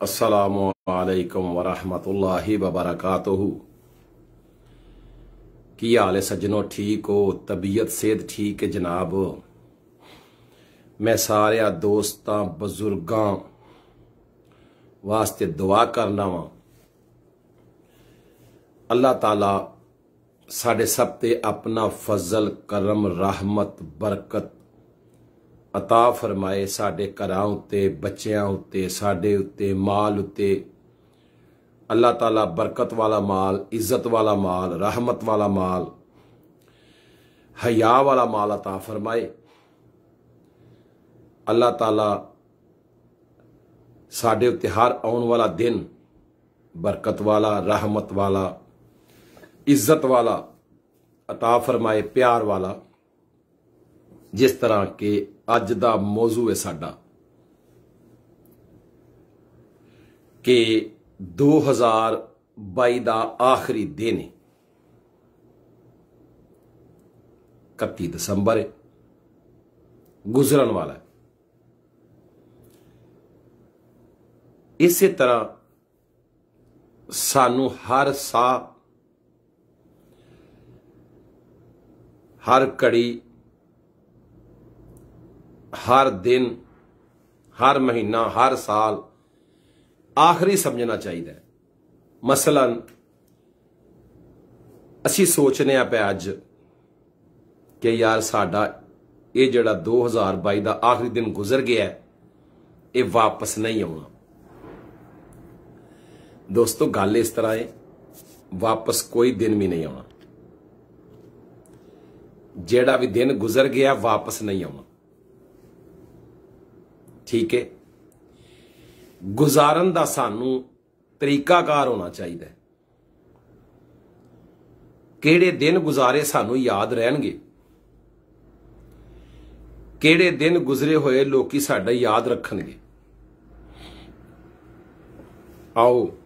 ਅਸਲਾਮੁ ਅਲੈਕੁਮ ਵਰਹਿਮਤੁல்லாਹਿ ਵਬਰਕਾਤੁਹੂ ਕੀ ਹਾਲ ਹੈ ਸੱਜਣੋ ਠੀਕ ਹੋ ਤਬੀਅਤ ਸਿਹਤ ਠੀਕ ਹੈ ਜਨਾਬ ਮੈਂ ਸਾਰਿਆਂ ਦੋਸਤਾਂ ਬਜ਼ੁਰਗਾਂ ਵਾਸਤੇ ਦੁਆ ਕਰਨਾ ਵਾਂ ਅੱਲਾਹ ਤਾਲਾ ਸਾਡੇ ਸਭ ਤੇ ਆਪਣਾ ਫਜ਼ਲ ਕਰਮ ਰਹਿਮਤ ਬਰਕਤ ਅਤਾ ਫਰਮਾਏ ਸਾਡੇ ਘਰਾਂ ਉੱਤੇ ਬੱਚਿਆਂ ਉੱਤੇ ਸਾਡੇ ਉੱਤੇ ਮਾਲ ਉੱਤੇ ਅੱਲਾਹ ਤਾਲਾ ਬਰਕਤ ਵਾਲਾ ਮਾਲ ਇੱਜ਼ਤ ਵਾਲਾ ਮਾਲ ਰਹਿਮਤ ਵਾਲਾ ਮਾਲ ਹਯਾ ਵਾਲਾ ਮਾਲ ਅਤਾ ਫਰਮਾਏ ਅੱਲਾਹ ਤਾਲਾ ਸਾਡੇ ਉੱਤੇ ਹਰ ਆਉਣ ਵਾਲਾ ਦਿਨ ਬਰਕਤ ਵਾਲਾ ਰਹਿਮਤ ਵਾਲਾ ਇੱਜ਼ਤ ਵਾਲਾ ਅਤਾ ਫਰਮਾਏ ਪਿਆਰ ਵਾਲਾ ਜਿਸ ਤਰ੍ਹਾਂ ਕਿ ਅੱਜ ਦਾ ਮੌਜੂ ਹੈ ਸਾਡਾ ਕਿ 2022 ਦਾ ਆਖਰੀ ਦਿਨ ਹੈ। 31 ਦਸੰਬਰ ਹੈ। ਗੁਜ਼ਰਨ ਵਾਲਾ ਹੈ। ਇਸੇ ਤਰ੍ਹਾਂ ਸਾਨੂੰ ਹਰ ਸਾਹ, ਹਰ ਘੜੀ ਹਰ ਦਿਨ, ਹਰ ਮਹੀਨਾ, ਹਰ ਸਾਲ ਆਖਰੀ ਸਮਝਣਾ ਚਾਹੀਦਾ ਹੈ। ਮਸਲਨ, ਅਸੀਂ ਸੋਚਨੇ ਆ ਪਿਆ ਅੱਜ ਕਿ ਯਾਰ ਸਾਡਾ ਇਹ ਜਿਹੜਾ 2022 ਦਾ ਆਖਰੀ ਦਿਨ ਗੁਜ਼ਰ ਗਿਆ ਇਹ ਵਾਪਸ ਨਹੀਂ ਆਉਣਾ। ਦੋਸਤੋ, ਗੱਲ ਇਸ ਤਰ੍ਹਾਂ ਹੈ, ਵਾਪਸ ਕੋਈ ਦਿਨ ਵੀ ਨਹੀਂ ਆਉਣਾ। ਜਿਹੜਾ ਵੀ ਦਿਨ ਗੁਜ਼ਰ ਗਿਆ, ਵਾਪਸ ਨਹੀਂ ਆਉਣਾ। ਠੀਕ ਹੈ। ਗੁਜ਼ਾਰਨ ਦਾ ਸਾਨੂੰ ਤਰੀਕਾਕਾਰ ਹੋਣਾ ਚਾਹੀਦਾ ਹੈ। ਕਿਹੜੇ ਦਿਨ ਗੁਜ਼ਾਰੇ ਸਾਨੂੰ ਯਾਦ ਰਹਿਣਗੇ? ਕਿਹੜੇ ਦਿਨ ਗੁਜ਼ਰੇ ਹੋਏ ਲੋਕੀ ਸਾਡਾ ਯਾਦ ਰੱਖਣਗੇ? ਆਓ,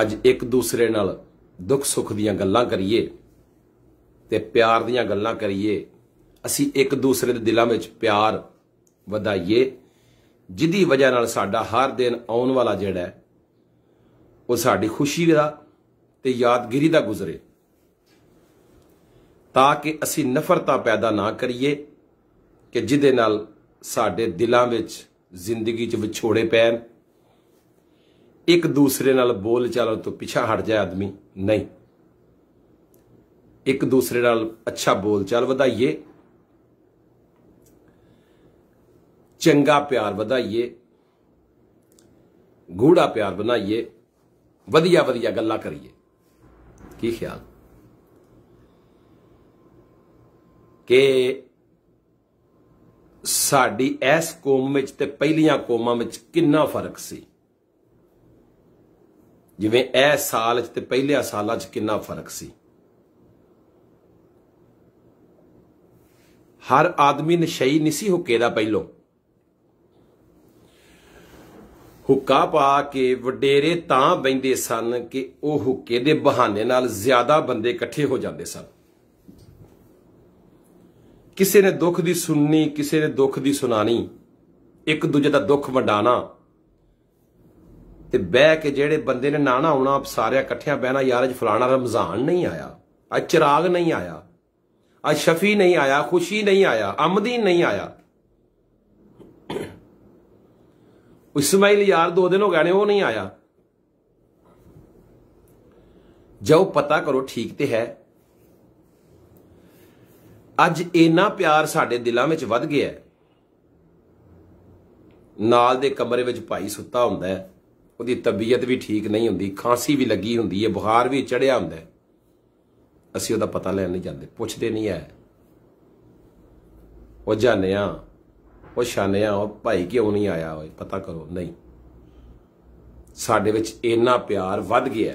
ਅੱਜ ਇੱਕ ਦੂਸਰੇ ਨਾਲ ਦੁੱਖ ਸੁੱਖ ਦੀਆਂ ਗੱਲਾਂ ਕਰੀਏ ਤੇ ਪਿਆਰ ਦੀਆਂ ਗੱਲਾਂ ਕਰੀਏ। ਅਸੀਂ ਇੱਕ ਦੂਸਰੇ ਦੇ ਦਿਲਾਂ ਵਿੱਚ ਪਿਆਰ ਵਧਾਈਏ ਜਿਹਦੀ ਵਜ੍ਹਾ ਨਾਲ ਸਾਡਾ ਹਰ ਦਿਨ ਆਉਣ ਵਾਲਾ ਜਿਹੜਾ ਉਹ ਸਾਡੀ ਖੁਸ਼ੀ ਦਾ ਤੇ ਯਾਦਗਿਰੀ ਦਾ ਗੁਜ਼ਰੇ। ਤਾਂ ਕਿ ਅਸੀਂ ਨਫ਼ਰਤਾਂ ਪੈਦਾ ਨਾ ਕਰੀਏ ਕਿ ਜਿਹਦੇ ਨਾਲ ਸਾਡੇ ਦਿਲਾਂ ਵਿੱਚ ਜ਼ਿੰਦਗੀ 'ਚ ਵਿਛੋੜੇ ਪੈਣ। ਇੱਕ ਦੂਸਰੇ ਨਾਲ ਬੋਲ ਚਾਲਣ ਤੋਂ ਪਿੱਛਾ ਹਟ ਜਾਏ ਆਦਮੀ, ਨਹੀਂ। ਇੱਕ ਦੂਸਰੇ ਨਾਲ ਅੱਛਾ ਬੋਲ ਚਾਲ ਵਧਾਈਏ ਚੰਗਾ ਪਿਆਰ ਵਧਾਈਏ, ਗੂੜਾ ਪਿਆਰ ਬਣਾਈਏ, ਵਧੀਆ ਵਧੀਆ ਗੱਲਾਂ ਕਰੀਏ। ਕੀ ਖਿਆਲ? ਕਿ ਸਾਡੀ ਇਸ ਕੌਮ ਵਿੱਚ ਤੇ ਪਹਿਲੀਆਂ ਕੌਮਾਂ ਵਿੱਚ ਕਿੰਨਾ ਫ਼ਰਕ ਸੀ? ਜਿਵੇਂ ਇਹ ਸਾਲ 'ਚ ਤੇ ਪਹਿਲਿਆਂ ਸਾਲਾਂ 'ਚ ਕਿੰਨਾ ਫ਼ਰਕ ਸੀ? ਹਰ ਆਦਮੀ ਨਸ਼ਈ ਨਹੀਂ ਸੀ ਹੁੱਕੇ ਦਾ ਪਹਿਲੋਂ? ਹੁੱਕਾ ਪਾ ਕੇ ਵਡੇਰੇ ਤਾਂ ਬੈੰਦੇ ਸਨ ਕਿ ਉਹ ਹੁੱਕੇ ਦੇ ਬਹਾਨੇ ਨਾਲ ਜ਼ਿਆਦਾ ਬੰਦੇ ਇਕੱਠੇ ਹੋ ਜਾਂਦੇ ਸਨ। ਕਿਸੇ ਨੇ ਦੁੱਖ ਦੀ ਸੁਣਨੀ, ਕਿਸੇ ਨੇ ਦੁੱਖ ਦੀ ਸੁਣਾਣੀ, ਇੱਕ ਦੂਜੇ ਦਾ ਦੁੱਖ ਵੰਡਾਣਾ ਤੇ ਬਹਿ ਕੇ ਜਿਹੜੇ ਬੰਦੇ ਨੇ ਨਾ ਨਾ ਆਉਣਾ ਸਾਰਿਆਂ ਇਕੱਠਿਆਂ ਬਹਿਣਾ, ਯਾਰ ਅੱਜ ਫਲਾਣਾ ਰਮਜ਼ਾਨ ਨਹੀਂ ਆਇਆ, ਅੱਜ ਚਿਰਾਗ ਨਹੀਂ ਆਇਆ, ਅੱਜ ਸ਼ਫੀ ਨਹੀਂ ਆਇਆ, ਖੁਸ਼ੀ ਨਹੀਂ ਆਇਆ ਆਮਦੀਨ ਨਹੀਂ ਆਇਆ। ਇਸਮਾਈਲ ਯਾਰ ਦੋ ਦਿਨ ਹੋ ਗਏ ਨੇ, ਉਹ ਨਹੀਂ ਆਇਆ। ਜਾਓ, ਪਤਾ ਕਰੋ ਠੀਕ ਤੇ ਹੈ। ਅੱਜ ਇੰਨਾ ਪਿਆਰ ਸਾਡੇ ਦਿਲਾਂ ਵਿੱਚ ਵੱਧ ਗਿਆ ਹੈ। ਨਾਲ ਦੇ ਕਮਰੇ ਵਿੱਚ ਭਾਈ ਸੁੱਤਾ ਹੁੰਦਾ ਹੈ। ਉਹਦੀ ਤਬੀਅਤ ਵੀ ਠੀਕ ਨਹੀਂ ਹੁੰਦੀ, ਖਾਂਸੀ ਵੀ ਲੱਗੀ ਹੁੰਦੀ ਹੈ, ਬੁਖਾਰ ਵੀ ਚੜਿਆ ਹੁੰਦਾ ਹੈ। ਅਸੀਂ ਉਹਦਾ ਪਤਾ ਲੈਣ ਨਹੀਂ ਜਾਂਦੇ, ਪੁੱਛਦੇ ਨਹੀਂ ਹੈ। ਉਹ ਜਾਣੇ ਆ ਉਹ ਛਾਨੇ ਉਹ ਭਾਈ ਕਿਉਂ ਨਹੀਂ ਆਇਆ ਓਏ? ਪਤਾ ਕਰੋ, ਨਹੀਂ। ਸਾਡੇ ਵਿੱਚ ਇੰਨਾ ਪਿਆਰ ਵੱਧ ਗਿਆ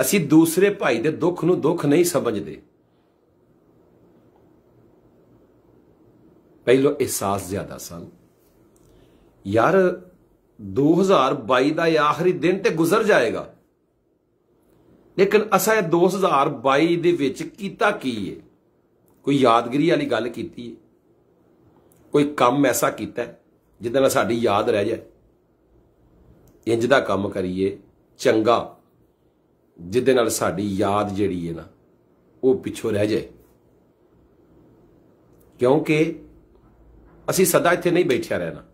ਅਸੀਂ ਦੂਸਰੇ ਭਾਈ ਦੇ ਦੁੱਖ ਨੂੰ ਦੁੱਖ ਨਹੀਂ ਸਮਝਦੇ। ਪਹਿਲੋ ਅਹਿਸਾਸ ਜ਼ਿਆਦਾ ਸਨ। ਯਾਰ 2022 ਦਾ ਆਖਰੀ ਦਿਨ ਤੇ ਗੁਜ਼ਰ ਜਾਏਗਾ। ਲੇਕਿਨ ਅਸਾਂ ਇਹ 2022 ਦੇ ਵਿੱਚ ਕੀਤਾ ਕੀ ਹੈ ਕੋਈ ਯਾਦਗਿਰੀ ਵਾਲੀ ਗੱਲ ਕੀਤੀ ਹੈ ਕੋਈ ਕੰਮ ਐਸਾ ਕੀਤਾ ਜਿਹਦੇ ਨਾਲ ਸਾਡੀ ਯਾਦ ਰਹਿ ਜਾਏ? ਇੰਜ ਦਾ ਕੰਮ ਕਰੀਏ, ਚੰਗਾ, ਜਿਹਦੇ ਨਾਲ ਸਾਡੀ ਯਾਦ ਜਿਹੜੀ ਹੈ ਨਾ, ਉਹ ਪਿੱਛੋਂ ਰਹਿ ਜਾਏ। ਕਿਉਂਕਿ ਅਸੀਂ ਸਦਾ ਇੱਥੇ ਨਹੀਂ ਬੈਠਿਆ ਰਹਿਣਾ।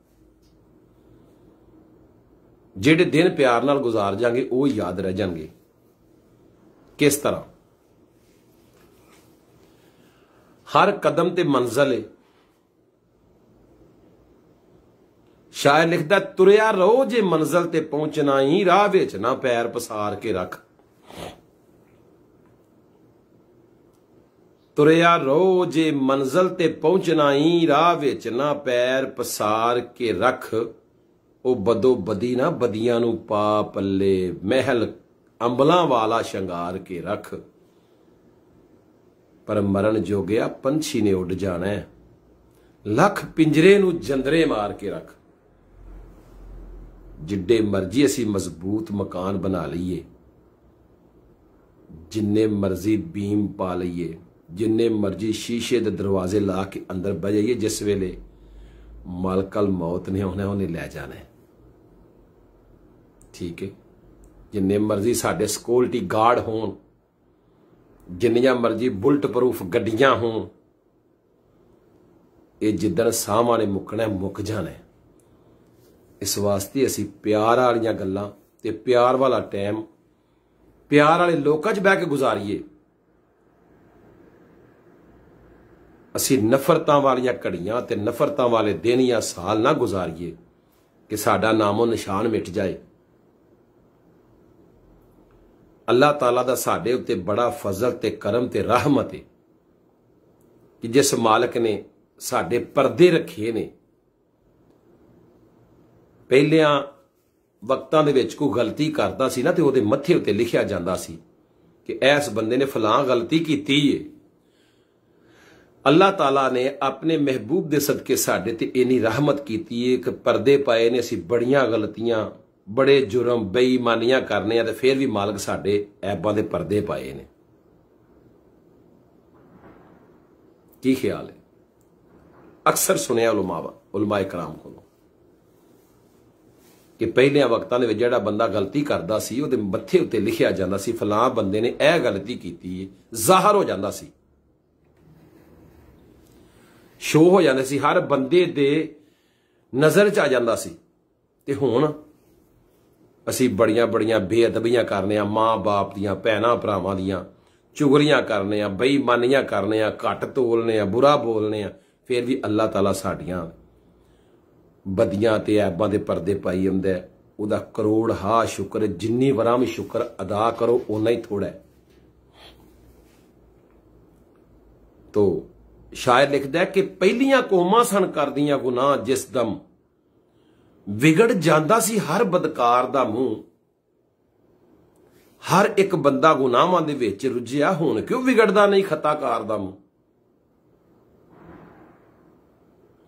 ਜਿਹੜੇ ਦਿਨ ਪਿਆਰ ਨਾਲ ਗੁਜ਼ਾਰ ਜਾਾਂਗੇ, ਉਹ ਯਾਦ ਰਹਿ ਜਾਣਗੇ। ਕਿਸ ਤਰ੍ਹਾਂ? ਹਰ ਕਦਮ ਤੇ ਮੰਜ਼ਲ ਸ਼ਾਇਰ ਲਿਖਦਾ, ਤੁਰਿਆ ਰਹੋ ਜੇ ਮੰਜ਼ਲ ਤੇ ਪਹੁੰਚਣਾ ਹੀ ਰਾਹ ਵਿੱਚ ਨਾ ਪੈਰ ਪਸਾਰ ਕੇ ਰੱਖ। ਤੁਰਿਆ ਰਹੋ ਜੇ ਮੰਜ਼ਲ ਤੇ ਪਹੁੰਚਣਾ ਹੀ ਰਾਹ ਵਿੱਚ ਨਾ ਪੈਰ ਪਸਾਰ ਕੇ ਰੱਖ। ਉਹ ਬਦੋ ਬਦੀ ਨਾ ਬਦੀਆਂ ਨੂੰ ਪਾ ਪੱਲੇ, ਮਹਿਲ ਅੰਬਲਾਂ ਵਾਲਾ ਸ਼ਿੰਗਾਰ ਕੇ ਰੱਖ। ਪਰ ਮਰਨ ਜੋਗਿਆ ਪੰਛੀ ਨੇ ਉੱਡ ਜਾਣਾ। ਲੱਖ ਪਿੰਜਰੇ ਨੂੰ ਜੰਦਰੇ ਮਾਰ ਕੇ ਰੱਖ। ਜਿੱਡੇ ਮਰਜ਼ੀ ਅਸੀਂ ਮਜ਼ਬੂਤ ਮਕਾਨ ਬਣਾ ਲਈਏ, ਜਿੰਨੇ ਮਰਜ਼ੀ ਬੀਮ ਪਾ ਲਈਏ, ਜਿੰਨੇ ਮਰਜ਼ੀ ਸ਼ੀਸ਼ੇ ਦੇ ਦਰਵਾਜ਼ੇ ਲਾ ਕੇ ਅੰਦਰ ਬਹਿ ਜਾਈਏ, ਜਿਸ ਵੇਲੇ ਮਾਲਕਲ ਮੌਤ ਨੇ ਉਹਨੇ ਉਹਨੇ ਲੈ ਜਾਣਾ ਠੀਕ ਹੈ? ਜਿੰਨੇ ਮਰਜ਼ੀ ਸਾਡੇ ਸਿਕਿਉਰਿਟੀ ਗਾਰਡ ਹੋਣ, ਜਿੰਨੀਆਂ ਮਰਜ਼ੀ ਬੁਲਟ ਪ੍ਰੂਫ ਗੱਡੀਆਂ ਹੋਣ, ਇਹ ਜਿੱਦਣ ਸਾਹਾਂ ਨੇ ਮੁੱਕਣਾ ਮੁੱਕ ਜਾਣਾ ਇਸ ਵਾਸਤੇ ਅਸੀਂ ਪਿਆਰ ਵਾਲੀਆਂ ਗੱਲਾਂ ਤੇ ਪਿਆਰ ਵਾਲਾ ਟਾਈਮ, ਪਿਆਰ ਵਾਲੇ ਲੋਕਾਂ 'ਚ ਬਹਿ ਕੇ ਗੁਜ਼ਾਰੀਏ। ਅਸੀਂ ਨਫ਼ਰਤਾਂ ਵਾਲੀਆਂ ਘੜੀਆਂ ਤੇ ਨਫ਼ਰਤਾਂ ਵਾਲੇ ਦਿਨ ਜਾਂ ਸਾਲ ਨਾ ਗੁਜ਼ਾਰੀਏ ਕਿ ਸਾਡਾ ਨਾਮੋ ਨਿਸ਼ਾਨ ਮਿਟ ਜਾਏ। ਅੱਲਾਹ ਤਾਲਾ ਦਾ ਸਾਡੇ ਉੱਤੇ ਬੜਾ ਫਜ਼ਲ ਤੇ ਕਰਮ ਤੇ ਰਹਿਮਤ ਹੈ ਕਿ ਜਿਸ ਮਾਲਕ ਨੇ ਸਾਡੇ ਪਰਦੇ ਰੱਖੇ ਨੇ ਪਹਿਲਿਆਂ ਵਕਤਾਂ ਦੇ ਵਿੱਚ ਕੋਈ ਗਲਤੀ ਕਰਦਾ ਸੀ ਨਾ ਤੇ ਉਹਦੇ ਮੱਥੇ ਉੱਤੇ ਲਿਖਿਆ ਜਾਂਦਾ ਸੀ ਕਿ ਐਸ ਬੰਦੇ ਨੇ ਫਲਾਂ ਗਲਤੀ ਕੀਤੀ ਏ। ਅੱਲਾਹ ਤਾਲਾ ਨੇ ਆਪਣੇ ਮਹਿਬੂਬ ਦੇ ਸਦਕੇ ਸਾਡੇ ਤੇ ਇਨੀ ਰਹਿਮਤ ਕੀਤੀ ਏ ਕਿ ਪਰਦੇ ਪਾਏ ਨੇ, ਅਸੀਂ ਬੜੀਆਂ ਗਲਤੀਆਂ, ਬੜੇ ਜੁਰਮ, ਬੇਈਮਾਨੀਆਂ ਕਰਨੇ ਆ ਤੇ ਫਿਰ ਵੀ ਮਾਲਕ ਸਾਡੇ ਐਬਾਂ ਦੇ ਪਰਦੇ ਪਾਏ ਨੇ। ਕੀ ਖਿਆਲ ਹੈ ਅਕਸਰ ਸੁਣਿਆ ਉਲਮਾਵਾ ਉਲਮਾਏ ਕਰਾਮ ਕੋਲੋਂ। ਕਿ ਪਹਿਲਿਆਂ ਵਕਤਾਂ ਦੇ ਵਿੱਚ ਜਿਹੜਾ ਬੰਦਾ ਗਲਤੀ ਕਰਦਾ ਸੀ, ਉਹਦੇ ਮੱਥੇ ਉੱਤੇ ਲਿਖਿਆ ਜਾਂਦਾ ਸੀ, ਫਲਾਂ ਬੰਦੇ ਨੇ ਇਹ ਗਲਤੀ ਕੀਤੀ ਹੈ ਜ਼ਾਹਰ ਹੋ ਜਾਂਦਾ ਸੀ। ਸ਼ੋ ਹੋ ਜਾਂਦੇ ਸੀ। ਹਰ ਬੰਦੇ ਦੇ ਨਜ਼ਰ 'ਚ ਆ ਜਾਂਦਾ ਸੀ। ਤੇ ਹੁਣ ਅਸੀਂ ਬੜੀਆਂ ਬੜੀਆਂ ਬੇਅਦਬੀਆਂ ਕਰਨੇ ਆ ਮਾਂ-ਬਾਪ ਦੀਆਂ, ਭੈਣਾਂ, ਭਰਾਵਾਂ ਦੀਆਂ ਚੁਗਲੀਆਂ ਕਰਨੇ ਆ ਬੇਈਮਾਨੀਆਂ ਕਰਨੇ ਆ ਘੱਟ ਤੋਲਨੇ ਆ ਬੁਰਾ ਬੋਲਨੇ ਆ ਫਿਰ ਵੀ ਅੱਲਾਹ ਤਾਲਾ ਸਾਡੀਆਂ ਬਦੀਆਂ ਤੇ ਐਬਾਂ ਦੇ ਪਰਦੇ ਪਾਈ ਜਾਂਦਾ ਉਹਦਾ ਕਰੋੜ ਹਾ ਸ਼ੁਕਰ ਜਿੰਨੀ ਵਾਰਾਂ ਵੀ ਸ਼ੁਕਰ ਅਦਾ ਕਰੋ ਉਨਾ ਹੀ ਥੋੜਾ ਹੈ। ਤੋ ਸ਼ਾਇਰ ਲਿਖਦਾ ਕਿ ਪਹਿਲੀਆਂ ਕੌਮਾਂ ਸਨ ਕਰਦੀਆਂ ਗੁਨਾਹ, ਜਿਸ ਦਮ ਵਿਗੜ ਜਾਂਦਾ ਸੀ ਹਰ ਬਦਕਾਰ ਦਾ ਮੂੰਹ। ਹਰ ਇੱਕ ਬੰਦਾ ਗੁਨਾਹਾਂ ਦੇ ਵਿੱਚ ਰੁੱਝਿਆ ਹੋਣ, ਕਿਉਂ ਵਿਗੜਦਾ ਨਹੀਂ ਖਤਾਕਾਰ ਦਾ ਮੂੰਹ?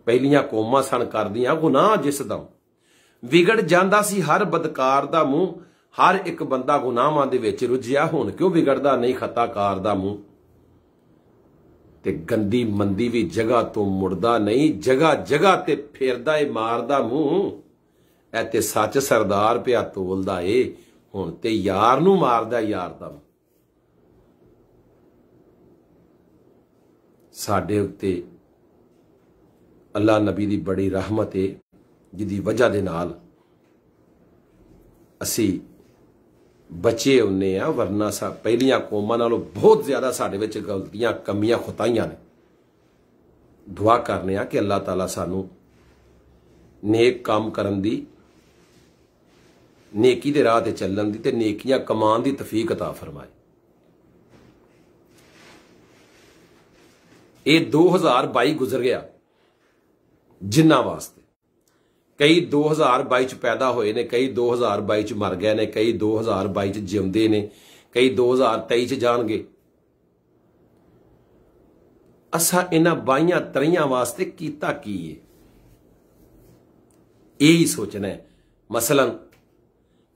ਪਹਿਲੀਆਂ ਕੌਮਾਂ ਸਨ ਕਰਦੀਆਂ ਗੁਨਾਹ ਜਿਸ ਦਾ ਵਿਗੜ ਜਾਂਦਾ ਸੀ ਹਰ ਬਦਕਾਰ ਦਾ ਮੂੰਹ, ਹਰ ਇੱਕ ਬੰਦਾ ਗੁਨਾਹਾਂ ਦੇ ਵਿੱਚ ਰੁੱਝਿਆ ਹੁਣ, ਕਿਉਂ ਵਿਗੜਦਾ ਨਹੀਂ ਖਤਾਕਾਰ ਦਾ ਮੂੰਹ? ਤੇ ਗੰਦੀ ਮੰਦੀ ਵੀ ਜਗ੍ਹਾ ਤੋਂ ਮੁੜਦਾ ਨਹੀਂ ਜਗ੍ਹਾ ਜਗ੍ਹਾ ਤੇ ਫੇਰਦਾ ਏ, ਮਾਰਦਾ ਮੂੰਹ। ਐ ਤੇ ਸੱਚ ਸਰਦਾਰ ਪਿਆ ਤੋਲਦਾ ਏ, ਹੁਣ ਤੇ ਯਾਰ ਨੂੰ ਮਾਰਦਾ ਯਾਰ ਦਾ ਸਾਡੇ ਉੱਤੇ ਅੱਲਾ ਨਬੀ ਦੀ ਬੜੀ ਰਹਿਮਤ ਏ ਜਿਹਦੀ ਵਜ੍ਹਾ ਦੇ ਨਾਲ ਅਸੀਂ ਬਚੇ ਹੁੰਨੇ ਆ ਵਰਨਾ ਸਾ ਪਹਿਲੀਆਂ ਕੌਮਾਂ ਨਾਲੋਂ ਬਹੁਤ ਜ਼ਿਆਦਾ ਸਾਡੇ ਵਿੱਚ ਗਲਤੀਆਂ ਕਮੀਆਂ ਖੁਤਾਈਆਂ ਨੇ ਦੁਆ ਕਰਨੇ ਆ ਕਿ ਅੱਲਾਹ ਤਾਲਾ ਸਾਨੂੰ ਨੇਕ ਕੰਮ ਕਰਨ ਦੀ ਨੇਕੀ ਦੇ ਰਾਹ ਤੇ ਚੱਲਣ ਦੀ ਤੇ ਨੇਕੀਆਂ ਕਮਾਉਣ ਦੀ ਤਫੀਕ عطا ਫਰਮਾਏ ਇਹ 2022 ਗੁਜ਼ਰ ਗਿਆ ਜਿੰਨਾ ਵਾਸਤੇ। ਕਈ 2022 ਚ ਪੈਦਾ ਹੋਏ ਨੇ, ਕਈ 2022 ਚ ਮਰ ਗਏ ਨੇ, ਕਈ 2022 ਚ ਜਿਉਂਦੇ ਨੇ, ਕਈ 2023 ਚ ਜਾਣਗੇ। ਅਸਾਂ ਇਹਨਾਂ ਬਾਈਆਂ ਤਰੀਆਂ ਵਾਸਤੇ ਕੀਤਾ ਕੀ ਹੈ ਇਹ ਹੀ ਸੋਚਣਾ ਹੈ। ਮਸਲਨ,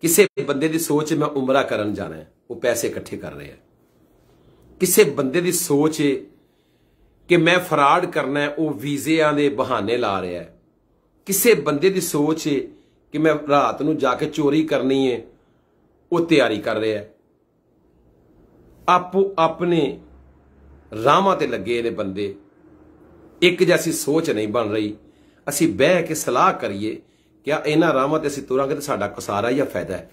ਕਿਸੇ ਬੰਦੇ ਦੀ ਸੋਚ ਮੈਂ ਉਮਰਾ ਕਰਨ ਜਾਣਾ ਹੈ, ਉਹ ਪੈਸੇ ਇਕੱਠੇ ਕਰ ਰਿਹਾ ਹੈ। ਕਿਸੇ ਬੰਦੇ ਦੀ ਸੋਚ ਹੈ ਕਿ ਮੈਂ ਫਰਾਡ ਕਰਨਾ ਉਹ ਵੀਜ਼ਿਆਂ ਦੇ ਬਹਾਨੇ ਲਾ ਰਿਹਾ ਹੈ। ਕਿਸੇ ਬੰਦੇ ਦੀ ਸੋਚ ਹੈ ਕਿ ਮੈਂ ਰਾਤ ਨੂੰ ਜਾ ਕੇ ਚੋਰੀ ਕਰਨੀ ਹੈ ਉਹ ਤਿਆਰੀ ਕਰ ਰਿਹਾ ਹੈ। ਆਪੋ ਆਪਣੇ ਰਾਹਾਂ ਤੇ ਲੱਗੇ ਨੇ ਬੰਦੇ। ਇੱਕ ਜੈਸੀ ਸੋਚ ਨਹੀਂ ਬਣ ਰਹੀ। ਅਸੀਂ ਬਹਿ ਕੇ ਸਲਾਹ ਕਰੀਏ ਕਿ ਇਹਨਾਂ ਰਾਹਾਂ ਤੇ ਅਸੀਂ ਤੁਰਾਂਗੇ ਤੇ ਸਾਡਾ ਕਸਾਰਾ ਜਾਂ ਫਾਇਦਾ ਹੈ।